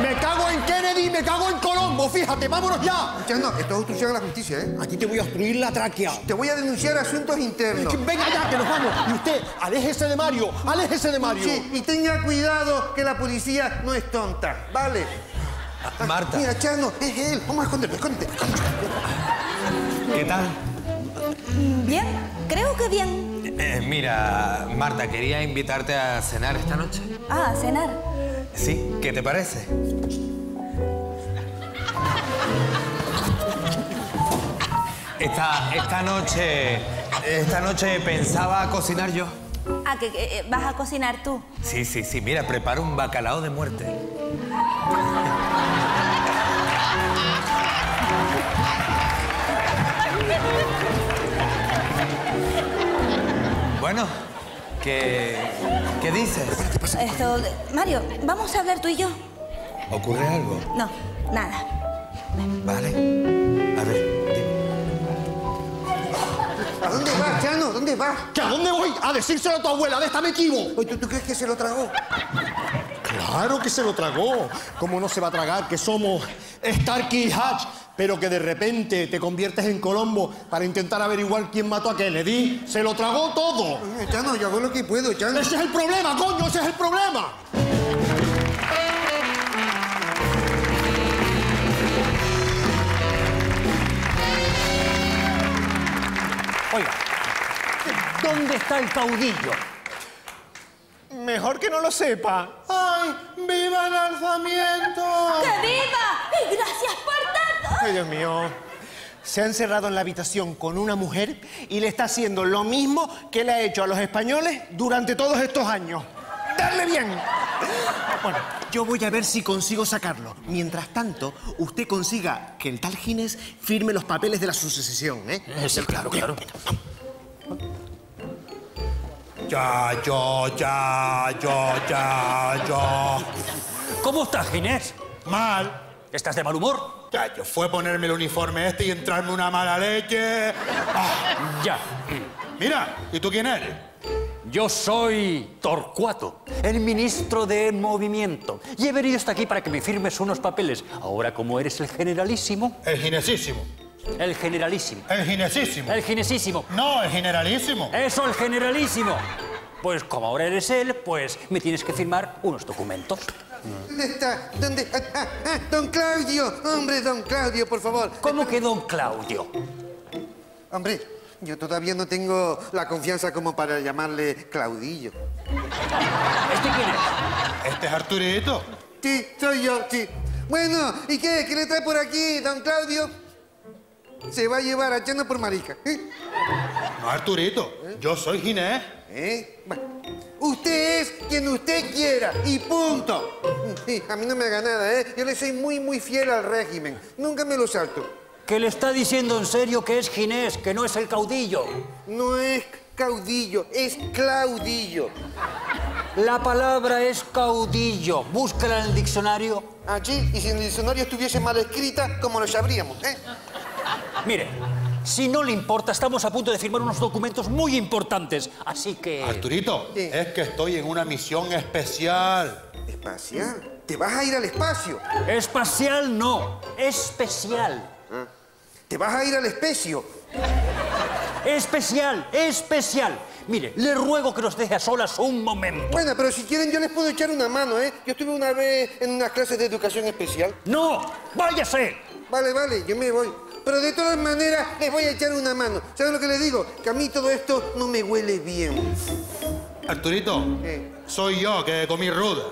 Me cago en Kennedy, me cago en Colombo. Fíjate, vámonos ya. Ya no, esto es obstrucción a la justicia, ¿eh? Aquí te voy a obstruir la tráquea. Te voy a denunciar asuntos internos. Que Venga ya, que nos vamos. Y usted, aléjese de Mario, aléjese de Mario. Sí, y tenga cuidado que la policía no es tonta, ¿vale? Marta. Mira, Chano, es él. Vamos a esconderlo, escóndete. ¿Qué tal? Bien, creo que bien. Eh, mira, Marta, quería invitarte a cenar esta noche. Ah, a cenar. Sí, ¿qué te parece? Esta, esta noche. Esta noche pensaba cocinar yo. Ah, que, que, eh, vas a cocinar tú. Sí, sí, sí. Mira, preparo un bacalao de muerte. Bueno, ¿qué, qué dices? Esto, Mario, vamos a hablar tú y yo. ¿Ocurre algo? No, nada. Vale. A ver, ¿A dónde vas, Chano? ¿Dónde vas? ¿Que a dónde voy? A decírselo a tu abuela, de esta me equivo. ¿tú, tú crees que se lo tragó? Claro que se lo tragó. ¿Cómo no se va a tragar que somos Starkey y Hatch, pero que de repente te conviertes en Colombo para intentar averiguar quién mató a Kennedy? Se lo tragó todo. Chano, yo hago lo que puedo, Chano. Ese es el problema, coño, ese es el problema. Oiga, ¿dónde está el caudillo? Mejor que no lo sepa. ¡Ay, viva el alzamiento! ¡Que viva! ¡Y gracias por todo! Ay, Dios mío. Se ha encerrado en la habitación con una mujer y le está haciendo lo mismo que le ha hecho a los españoles durante todos estos años. ¡Darle bien! Bueno, yo voy a ver si consigo sacarlo. Mientras tanto, usted consiga que el tal Ginés firme los papeles de la sucesión, ¿eh? sí, claro, claro. Ya, yo, ya, yo, ya, yo. ¿Cómo estás, Ginés? Mal. ¿Estás de mal humor? Ya, yo fue ponerme el uniforme este y entrarme una mala leche. Ah, Ya. Mira, ¿y tú quién eres? Yo soy Torcuato, el ministro de Movimiento. Y he venido hasta aquí para que me firmes unos papeles. Ahora, como eres el generalísimo... El ginesísimo. El generalísimo. El ginesísimo. El ginesísimo. No, el generalísimo. Eso, el generalísimo. Pues como ahora eres él, pues me tienes que firmar unos documentos. ¿Dónde está? ¿Dónde? Ah, ah, ah, don Claudio. Hombre, don Claudio, por favor. ¿Cómo que don Claudio? Hombre, yo todavía no tengo la confianza como para llamarle Claudillo. ¿Este quién es? Este es Arturito. Sí, soy yo, sí. Bueno, ¿y qué? ¿Qué le trae por aquí, don Claudio? Se va a llevar a Chano por marica. ¿eh? No, Arturito. Yo soy Ginés. ¿Eh? Bueno, usted es quien usted quiera y punto. Sí, a mí no me haga nada, ¿eh? Yo le soy muy, muy fiel al régimen. Nunca me lo salto. Que le está diciendo en serio que es Ginés, que no es el caudillo. No es caudillo, es Claudillo. La palabra es caudillo. Búscala en el diccionario. Allí, y si en el diccionario estuviese mal escrita, ¿cómo lo sabríamos, eh? Mire, si no le importa, estamos a punto de firmar unos documentos muy importantes. Así que... Arturito, es que estoy en una misión especial. ¿Espacial? ¿Te vas a ir al espacio? Espacial no, especial. ¿Te vas a ir al especio? Especial, especial. Mire, le ruego que nos deje a solas un momento. Bueno, pero si quieren yo les puedo echar una mano, ¿eh? Yo estuve una vez en unas clases de educación especial. ¡No! ¡Váyase! Vale, vale, yo me voy. Pero de todas maneras les voy a echar una mano. ¿Saben lo que les digo? Que a mí todo esto no me huele bien. Arturito, ¿Qué? soy yo que comí ruda.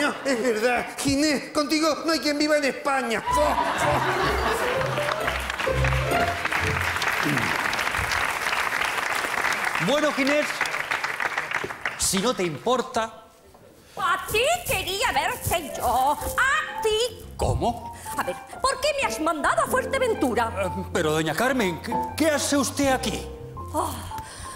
No, es verdad. Ginés, contigo no hay quien viva en España. Fo, Bueno, Ginés, si no te importa... A ti quería verte yo. A ti. ¿Cómo? A ver, ¿por qué me has mandado a Fuerteventura? Eh, Pero, doña Carmen, ¿qué, qué hace usted aquí? Oh,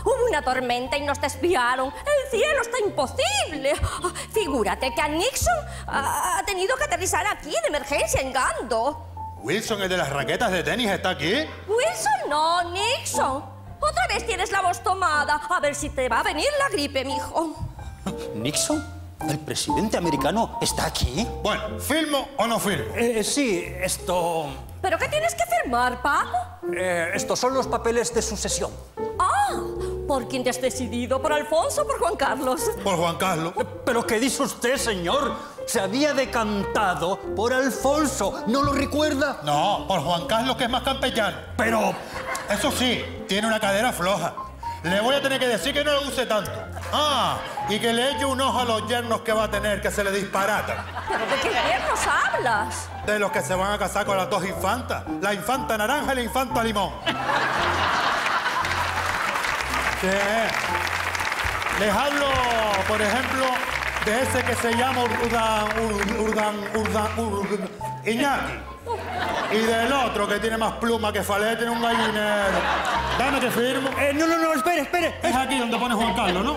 hubo una tormenta y nos desviaron. El cielo está imposible. Ah, Figúrate que a Nixon ah, ha tenido que aterrizar aquí de emergencia en Gando. Wilson, el de las raquetas de tenis, está aquí. Wilson, no, Nixon. Otra vez tienes la voz tomada. A ver si te va a venir la gripe, mijo. ¿Nixon? ¿El presidente americano está aquí? Bueno, ¿filmo o no filmo? Eh, sí, esto... ¿Pero qué tienes que firmar, Paco? eh, estos son los papeles de sucesión. Ah, ¿por quién te has decidido? ¿Por Alfonso o por Juan Carlos? Por Juan Carlos. Eh, ¿Pero qué dice usted, señor? Se había decantado por Alfonso. ¿No lo recuerda? No, por Juan Carlos, que es más campellano. Pero... Eso sí, tiene una cadera floja. Le voy a tener que decir que no lo use tanto. Ah, y que le eche un ojo a los yernos que va a tener, que se le disparatan. ¿Pero de qué yernos hablas? De los que se van a casar con las dos infantas. La infanta naranja y la infanta limón. Les hablo, por ejemplo, de ese que se llama Urdan, Ur- Urdan, Urdan, Ur- Iñaki. Y del otro que tiene más pluma que falete en un gallinero. Dame que firmo. Eh, no, no, no, espere, espere. Es aquí donde pone Juan Carlos, ¿no?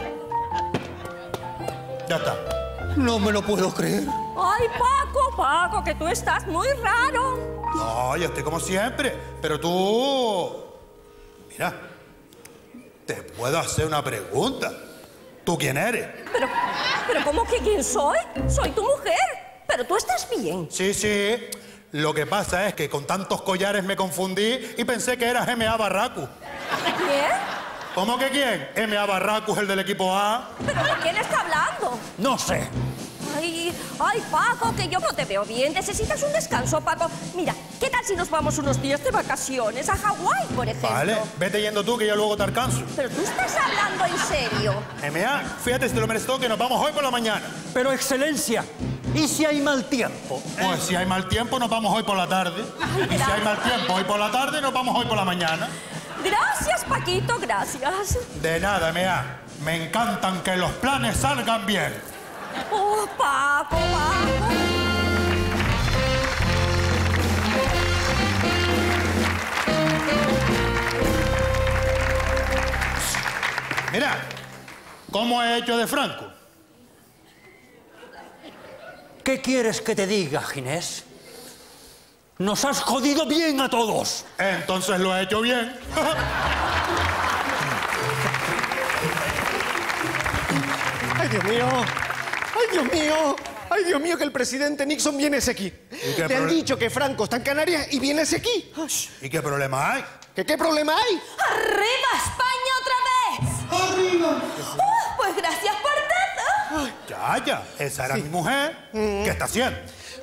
Ya está. No me lo puedo creer. Ay, Paco, Paco, que tú estás muy raro. No, yo estoy como siempre. Pero tú. Mira, te puedo hacer una pregunta. ¿Tú quién eres? Pero, pero ¿cómo que quién soy? Soy tu mujer. Pero tú estás bien. Sí, sí. Lo que pasa es que con tantos collares me confundí y pensé que eras M.A. Barracu. ¿Quién? ¿Cómo que quién? M.A. Barracu, el del equipo A. ¿Pero de quién está hablando? No sé. Ay, ay, Paco, que yo no te veo bien. Necesitas un descanso, Paco. Mira, ¿qué tal si nos vamos unos días de vacaciones a Hawái, por ejemplo? Vale, vete yendo tú que yo luego te alcanzo. Pero tú estás hablando en serio. M.A., fíjate si te lo mereces todo que nos vamos hoy por la mañana. Pero, excelencia, ¿y si hay mal tiempo? Pues si hay mal tiempo, nos vamos hoy por la tarde. Y si hay mal tiempo hoy por la tarde, nos vamos hoy por la mañana. Gracias, Paquito, gracias. De nada, M.A. Me encantan que los planes salgan bien. Oh, Paco, Paco. Mira, ¿cómo he hecho de Franco? ¿Qué quieres que te diga, Ginés? Nos has jodido bien a todos. Entonces lo he hecho bien. ¡Ay, Dios mío! ¡Ay, Dios mío! ¡Ay, Dios mío, que el presidente Nixon viene ese aquí! qué Le han dicho que Franco está en Canarias y viene ese aquí. ¿Y qué problema hay? ¿Que qué problema hay? ¡Arriba España otra vez! ¡Arriba! pues gracias por todo. Ya, ya. Esa era mi mujer. ¿Qué está haciendo?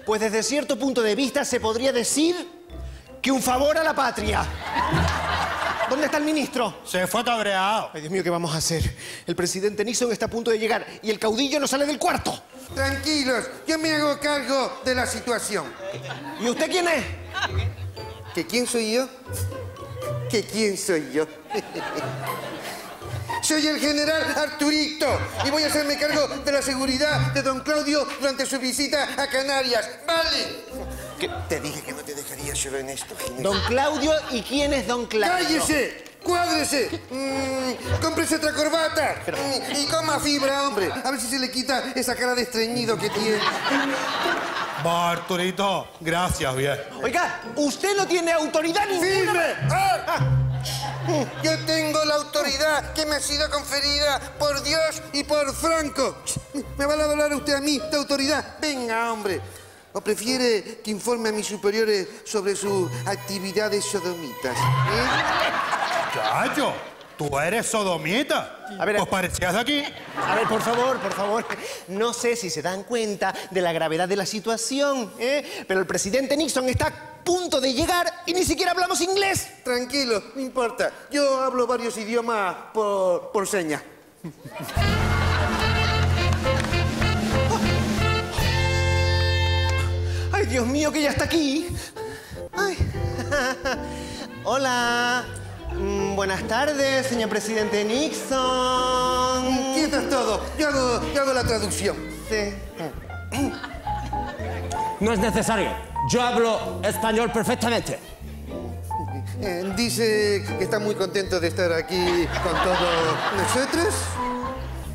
Pues desde cierto punto de vista se podría decir que un favor a la patria. ¿Dónde está el ministro? Se fue cabreado. Ay, Dios mío, ¿qué vamos a hacer? El presidente Nixon está a punto de llegar y el caudillo no sale del cuarto. Tranquilos, yo me hago cargo de la situación. ¿Y usted quién es? ¿Que quién soy yo? ¿Que quién soy yo? Soy el general Arturito y voy a hacerme cargo de la seguridad de don Claudio durante su visita a Canarias. ¿Vale? Te dije que no te dejaría solo en esto, Ginés. Don Claudio, ¿y quién es Don Claudio? ¡Cállese! ¡Cuádrese! Mm, ¡Cómprese otra corbata! Mm, y coma fibra, hombre. A ver si se le quita esa cara de estreñido que tiene. Va, Arturito. Gracias, bien. Oiga, usted no tiene autoridad ninguna. ¡Firme! ¡Ah! Yo tengo la autoridad que me ha sido conferida por Dios y por Franco. ¿Me va a hablar usted a mí de autoridad? Venga, hombre. ¿O prefiere que informe a mis superiores sobre sus actividades sodomitas? ¿Eh? Chacho, tú eres sodomita. A ver, pues parecías aquí. A ver, por favor, por favor. No sé si se dan cuenta de la gravedad de la situación, ¿eh? Pero el presidente Nixon está a punto de llegar y ni siquiera hablamos inglés. Tranquilo, no importa. Yo hablo varios idiomas por, por señas. Ay, Dios mío, que ya está aquí. Ay. Hola. Mm, buenas tardes, señor presidente Nixon. Quietas todo. Yo hago, yo hago la traducción. Sí. No es necesario. Yo hablo español perfectamente. Eh, dice que está muy contento de estar aquí con todos nosotros.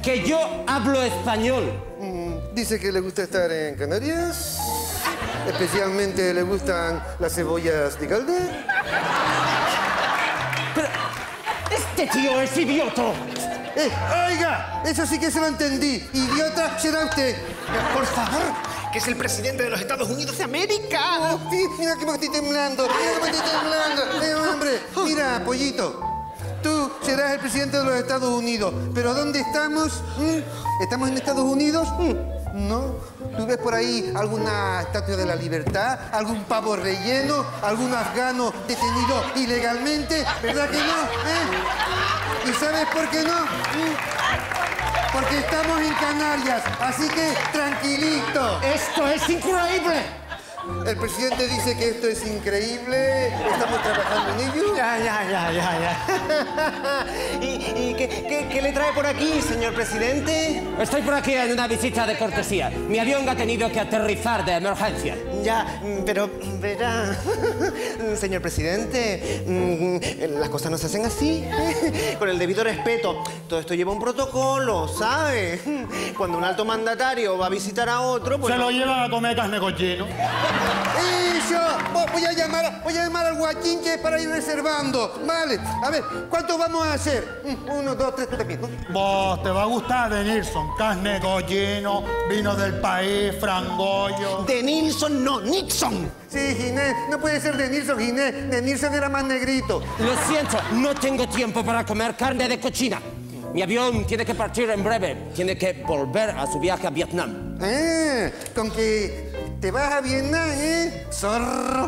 Que yo hablo español. Mm, Dice que le gusta estar en Canarias. Especialmente le gustan las cebollas de Calder. Este tío es idiota. Eh, oiga, eso sí que se lo entendí. Idiota será usted. Por favor, que es el presidente de los Estados Unidos de América. Oh, sí, mira cómo estoy temblando. Mira cómo estoy temblando. Eh, hombre, mira, pollito. Tú serás el presidente de los Estados Unidos. ¿Pero dónde estamos? ¿Mm? ¿Estamos en Estados Unidos? No. ¿Tú ves por ahí alguna estatua de la libertad? ¿Algún pavo relleno? ¿Algún afgano detenido ilegalmente? ¿Verdad que no? ¿Eh? ¿Y sabes por qué no? ¿Mm? Porque estamos en Canarias, así que tranquilito. Esto es increíble. El presidente dice que esto es increíble. Estamos trabajando en ello. Ya, ya, ya, ya, ya. ¿Y, y qué, qué- qué le trae por aquí, señor presidente? Estoy por aquí en una visita de cortesía. Mi avión ha tenido que aterrizar de emergencia. Ya, pero verá, señor presidente, mm, las cosas no se hacen así, con el debido respeto. Todo esto lleva un protocolo, ¿sabe? Cuando un alto mandatario va a visitar a otro, pues... Se lo llevan a comer carne cochino. Eso, vo- voy a llamar, voy a llamar al guachinche para ir reservando. Vale, a ver, ¿cuántos vamos a hacer? Mm, Uno, dos, tres, tú también. Vos, te va a gustar de Nilsson. Carne gollino, vino del país, frangollo. De Nilsson, no, Nixon. Sí, Ginés, no puede ser de Nilsson, Ginés. De Nilsson era más negrito. Lo siento, no tengo tiempo para comer carne de cochina. Mi avión tiene que partir en breve. Tiene que volver a su viaje a Vietnam. Ah, con que te vas a Vietnam, ¿eh? Zorro.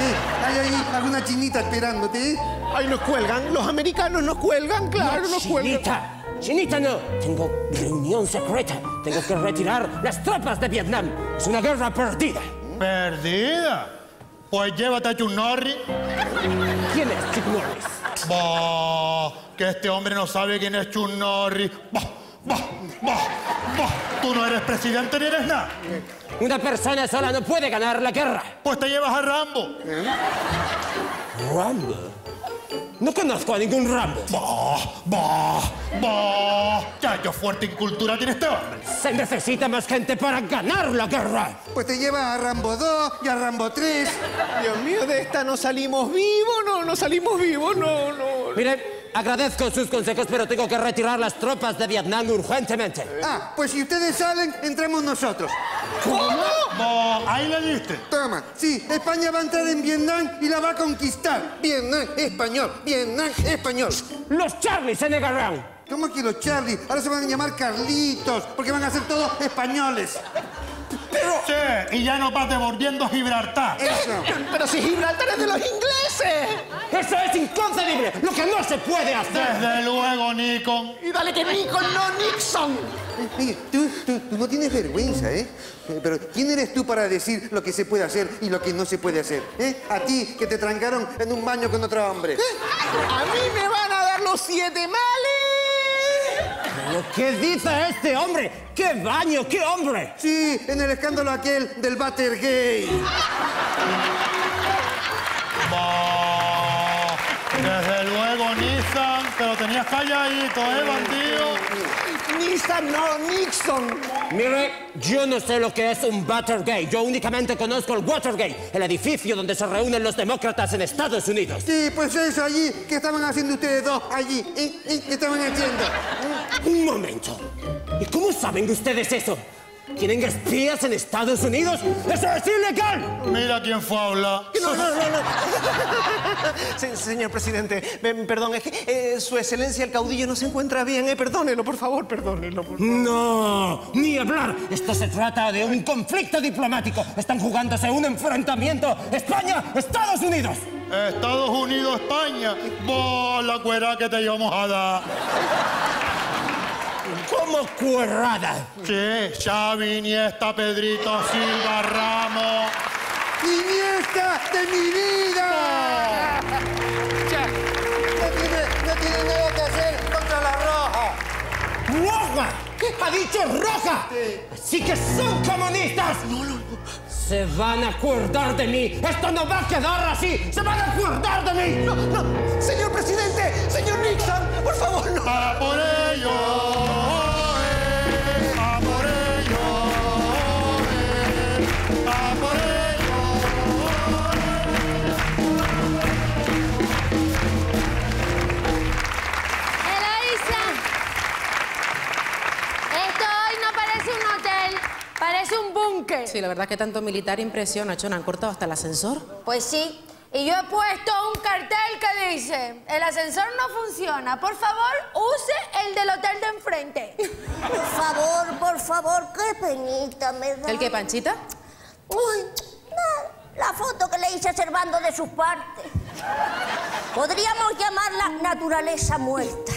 Eh, hay ahí alguna chinita esperándote, ¿eh? Ay, nos cuelgan. Los americanos nos cuelgan, claro, No, nos cuelgan. Chinita, no. Tengo reunión secreta. Tengo que retirar las tropas de Vietnam. Es una guerra perdida. ¿Perdida? Pues llévate a Chuck Norris. ¿Quién es Chuck Norris? Bah, que este hombre no sabe quién es Chuck Norris. Bah, bah, bah, bah. Tú no eres presidente ni eres nada. Una persona sola no puede ganar la guerra. Pues te llevas a Rambo. ¿Rambo? No conozco a ningún Rambo. Bah, bah, bah. Ya, yo fuerte en cultura tiene este hombre. Se necesita más gente para ganar la guerra. Pues te llevas a Rambo 2 y a Rambo 3. Dios mío, de esta no salimos vivos, no, no salimos vivos, no, no. Mire, agradezco sus consejos, pero tengo que retirar las tropas de Vietnam urgentemente. Ah, pues si ustedes salen, entramos nosotros. Bah, ahí le diste. Toma, sí, España va a entrar en Vietnam y la va a conquistar. Vietnam español, Vietnam español. Los Charlie se negarán. ¿Cómo que los Charlie? Ahora se van a llamar Carlitos, porque van a ser todos españoles. Sí, y ya no vas devolviendo a Gibraltar. Eso. Pero si Gibraltar es de los ingleses. ¡Eso es inconcebible! ¡Lo que no se puede hacer! Desde luego, Nikon. Y dale que Nikon, no Nixon. Oye, tú, tú, tú no tienes vergüenza, ¿eh? Eh, Pero ¿quién eres tú para decir lo que se puede hacer y lo que no se puede hacer? ¿Eh? A ti, que te trancaron en un baño con otro hombre. A mí me van a dar los siete males. ¿Lo que dice este hombre? ¡Qué baño, qué hombre! Sí, en el escándalo aquel del váter gay. Bah, desde luego, Nissan. Te lo tenías calladito, ¿eh, bandido? Nissan, no Nixon. Mire, yo no sé lo que es un Watergate. Yo únicamente conozco el Watergate, el edificio donde se reúnen los demócratas en Estados Unidos. Sí, pues eso allí. ¿Qué estaban haciendo ustedes dos allí? ¿Eh? ¿Eh? ¿Qué estaban haciendo? Un momento. ¿Y cómo saben ustedes eso? ¿Tienen espías en Estados Unidos? ¡Eso es ilegal! Mira quién fue a hablar. No, no, no, no. Se- señor presidente, perdón, es que eh, su excelencia el caudillo no se encuentra bien, eh. Perdónelo, por favor, perdónelo. por favor. No, ni hablar. Esto se trata de un conflicto diplomático. Están jugándose un enfrentamiento. España, Estados Unidos. Estados Unidos, España. Vos, la cuera que te íbamos a dar. ¿Cómo cuerrada? Sí, Xavi, Iniesta, Pedrito, Silva, Ramos. ¡Iniesta de mi vida! No tiene, no tiene nada que hacer contra la roja. ¡Roja! ¡Ha dicho roja! ¡Así que son comunistas! Se van a acordar de mí. Esto no va a quedar así. Se van a acordar de mí. No, no, señor presidente, señor Nixon, por favor, no. ¡A por ello! Parece un búnker. Sí, la verdad que tanto militar impresiona, Chona. Han cortado hasta el ascensor. Pues sí, y yo he puesto un cartel que dice, el ascensor no funciona, por favor use el del hotel de enfrente. Por favor, por favor, qué penita me da. ¿El qué, Panchita? Uy, nada, la foto que le hice a de sus partes. Podríamos llamarla naturaleza muerta.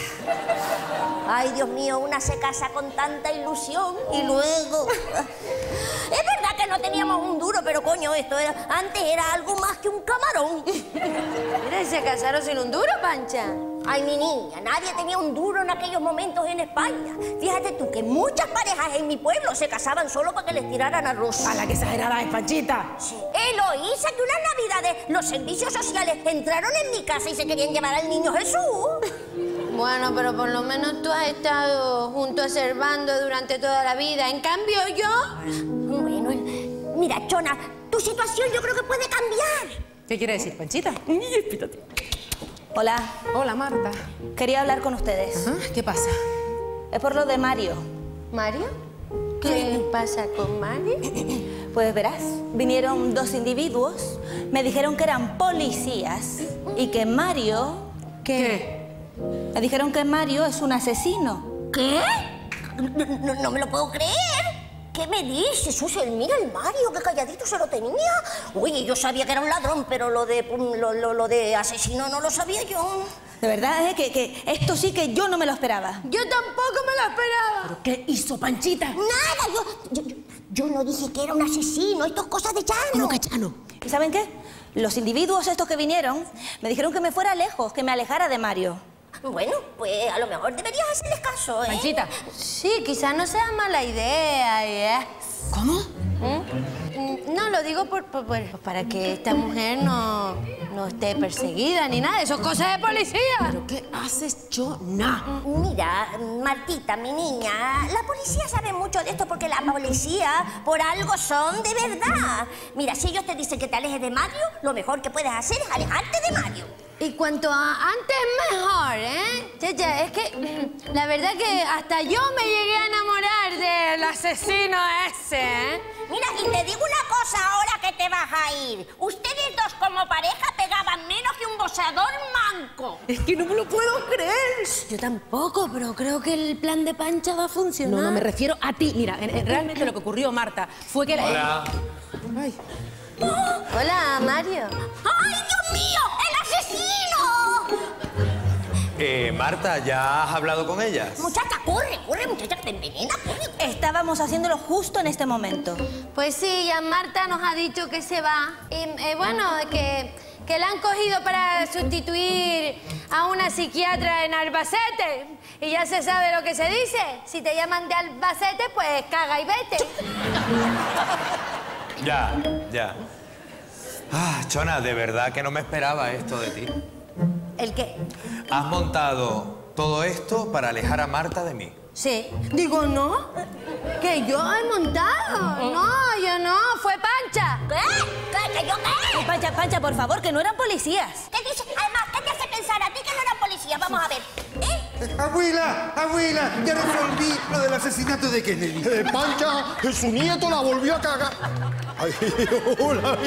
Ay, Dios mío, una se casa con tanta ilusión y luego... Es verdad que no teníamos un duro, pero coño, esto era... Antes era algo más que un camarón. Mira, ¿y se casaron sin un duro, Pancha? Ay, mi niña, nadie tenía un duro en aquellos momentos en España. Fíjate tú que muchas parejas en mi pueblo se casaban solo para que les tiraran arroz. A la que exagerada es, Panchita. Sí. Eloísa, que unas navidades los servicios sociales entraron en mi casa y se querían llevar al niño Jesús. Bueno, pero por lo menos tú has estado junto a Servando durante toda la vida. En cambio, yo... Bueno, mira, Chona, tu situación yo creo que puede cambiar. ¿Qué quiere decir, Panchita? Hola. Hola, Marta. Quería hablar con ustedes. ¿Qué pasa? Es por lo de Mario. ¿Mario? ¿Qué pasa con Mario? Pues verás, vinieron dos individuos, me dijeron que eran policías y que Mario... ¿Qué? Me dijeron que Mario es un asesino. ¿Qué? No me lo puedo creer. ¿Qué me dices, Susel? Mira el Mario, qué calladito se lo tenía. Oye, yo sabía que era un ladrón, pero lo de, lo, lo- lo de asesino no lo sabía yo. De verdad, ¿eh? que, que esto sí que yo no me lo esperaba. Yo tampoco me lo esperaba. ¿Qué hizo Panchita? Nada, yo, yo, yo- yo no dije que era un asesino, esto es cosa de Chano. ¿Cómo que Chano? ¿Y saben qué? Los individuos estos que vinieron me dijeron que me fuera lejos, que me alejara de Mario. Bueno, pues a lo mejor deberías hacerles caso, ¿eh? Panchita. Sí, quizás no sea mala idea, ¿eh? ¿Cómo? ¿Mm? No, lo digo por, por- por- para que esta mujer no, no esté perseguida ni nada. Eso es cosa de policía. ¿Pero qué haces, Chona? Mira, Martita, mi niña, la policía sabe mucho de esto porque la policía por algo son de verdad. Mira, si ellos te dicen que te alejes de Mario, lo mejor que puedes hacer es alejarte de Mario. Y cuanto a antes mejor, ¿eh? Checha, es que mm, la verdad que hasta yo me llegué a enamorar del asesino ese, ¿eh? Mira, y te digo una cosa ahora que te vas a ir. Ustedes dos como pareja pegaban menos que un boxeador manco. Es que no me lo puedo creer. Yo tampoco, pero creo que el plan de Pancha va a funcionar. No, no, me refiero a ti. Mira, en- en- realmente lo que ocurrió, Marta, fue que... la- Hola. Ay. Hola, Mario. ¡Ay, Dios mío! ¡El asesino! Eh, Marta, ¿ya has hablado con ellas? Muchacha, corre, corre, muchacha, que te envenena, corre. Estábamos haciéndolo justo en este momento. Pues sí, ya Marta nos ha dicho que se va. Y eh, bueno, que, que la han cogido para sustituir a una psiquiatra en Albacete. Y ya se sabe lo que se dice. Si te llaman de Albacete, pues caga y vete. Ya, ya. Ah, Chona, de verdad que no me esperaba esto de ti. ¿El qué? Has montado todo esto para alejar a Marta de mí. Sí. Digo, ¿no? ¿Que yo he montado? No, yo no. Fue Pancha. ¿Qué? ¿Qué? ¿Que yo qué? Ay, Pancha, Pancha, por favor, que no eran policías. ¿Qué dices? Además, ¿qué te hace pensar a ti que no era policía? Vamos a ver. ¿Eh? Abuela, abuela, ya resolví lo del asesinato de Kennedy. Eh, Pancha, que su nieto la volvió a cagar. Ay, hola,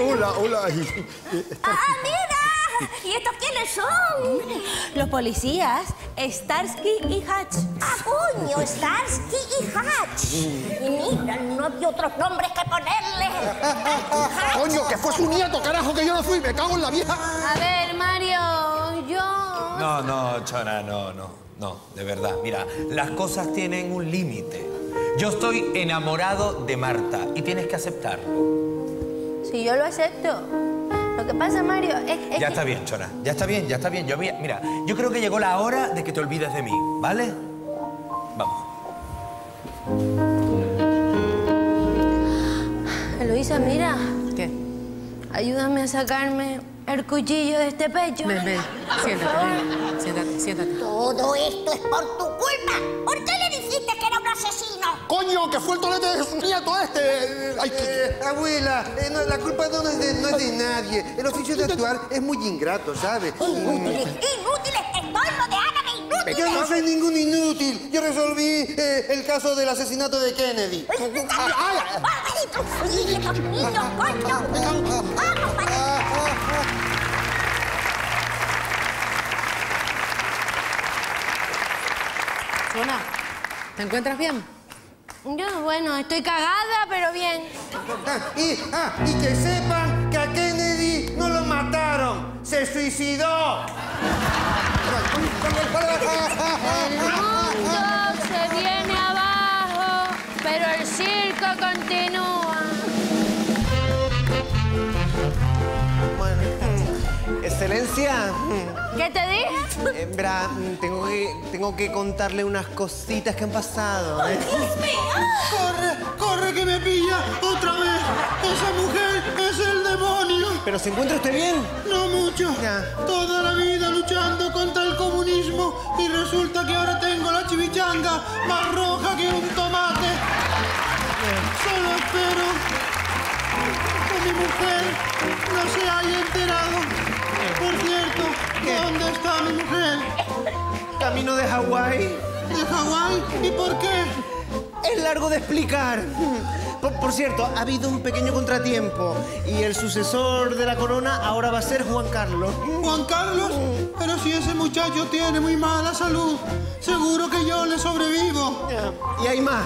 hola, hola. eh, ¡Ah, mira! ¿Y estos quiénes son? Los policías, Starsky y Hatch. ¡Ah, coño! Starsky y Hatch. Y mira, no había otros nombres que ponerle. Hatch. Coño, que fue su nieto, carajo, que yo no fui, me cago en la vieja. A ver, Mario, yo... No, no, Chona, no, no, no, de verdad. Mira, las cosas tienen un límite. Yo estoy enamorado de Marta y tienes que aceptarlo. Si yo lo acepto. Lo que pasa, Mario, es, es Ya que- está bien, Chona, ya está bien, ya está bien. Yo, mira, yo creo que llegó la hora de que te olvides de mí, ¿vale? Vamos. Eloisa, mira, ¿Qué? ayúdame a sacarme el cuchillo de este pecho. Ven, ven. Siéntate, ven. Siéntate, siéntate. Todo esto es por tu culpa. ¿Por qué que era un asesino? Coño, que fue el tolete de su nieto este. Ay, que- Eh, abuela, eh, no, la culpa no es, de, no es de nadie. El oficio de actuar es muy ingrato, ¿sabe? Inútiles, inútiles. Estoy rodeada de inútiles. Yo no soy ningún inútil. Yo resolví eh, el caso del asesinato de Kennedy. ¡Barbarito! ¡Y estos niños, coño! ¡Vamos, para ¿te encuentras bien? Yo, bueno, estoy cagada, pero bien. Ah, y, ah, y que sepan que a Kennedy no lo mataron, se suicidó. El mundo se viene abajo, pero el circo continúa. Bueno, mm, excelencia. ¿Qué te dije? eh, verá, mm, tengo que, tengo que contarle unas cositas que han pasado. ¿eh? ¡Corre, corre que me pilla otra vez! ¡Esa mujer es el demonio! ¿Pero se encuentra usted bien? No mucho. Toda la vida luchando contra el comunismo y resulta que ahora tengo la chivichanga más roja que un tomate. Solo espero que mujer no se haya enterado. Por cierto, ¿dónde está mi mujer? Camino de Hawái. ¿De Hawái? ¿Y por qué? Es largo de explicar. Por, por cierto, ha habido un pequeño contratiempo y el sucesor de la corona ahora va a ser Juan Carlos. ¿Juan Carlos? Pero si ese muchacho tiene muy mala salud, seguro que yo le sobrevivo. Y hay más.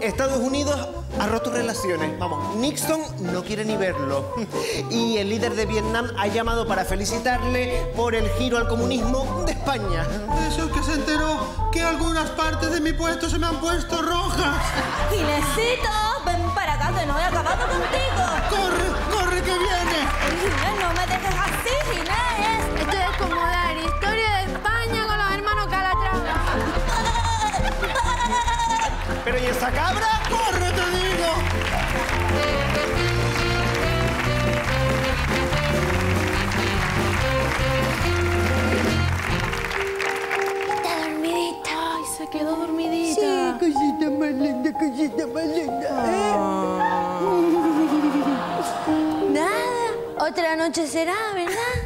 Estados Unidos ha roto relaciones. Vamos, Nixon no quiere ni verlo. Y el líder de Vietnam ha llamado para felicitarle por el giro al comunismo de España. Eso es que se enteró que algunas partes de mi puesto se me han puesto rojas. Ginecito, ven para acá que no he acabado contigo. ¡Corre, corre que viene! Ginés, no me dejes así, Ginés. Esto es Pero ¿y esa cabra? ¡Corre, te digo! Está dormidita. Ay, se quedó dormidita. cosita más linda, cosita más linda. Nada, otra noche será, ¿verdad?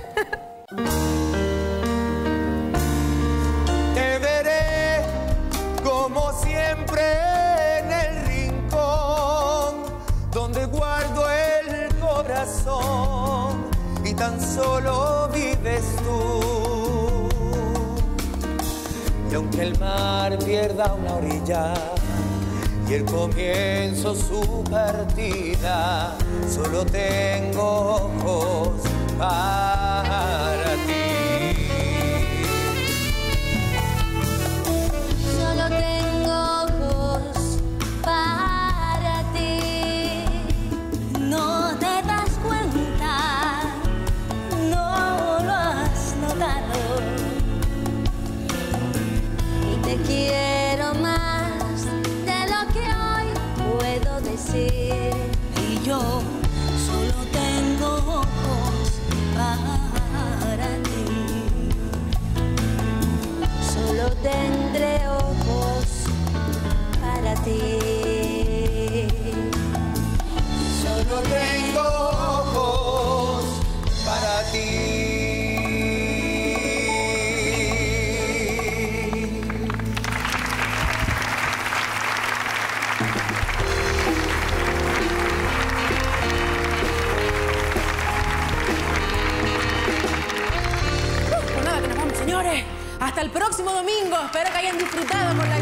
Solo vives tú. Y aunque el mar pierda una orilla y el comienzo su partida, solo tengo ojos para próximo domingo. Espero que hayan disfrutado con la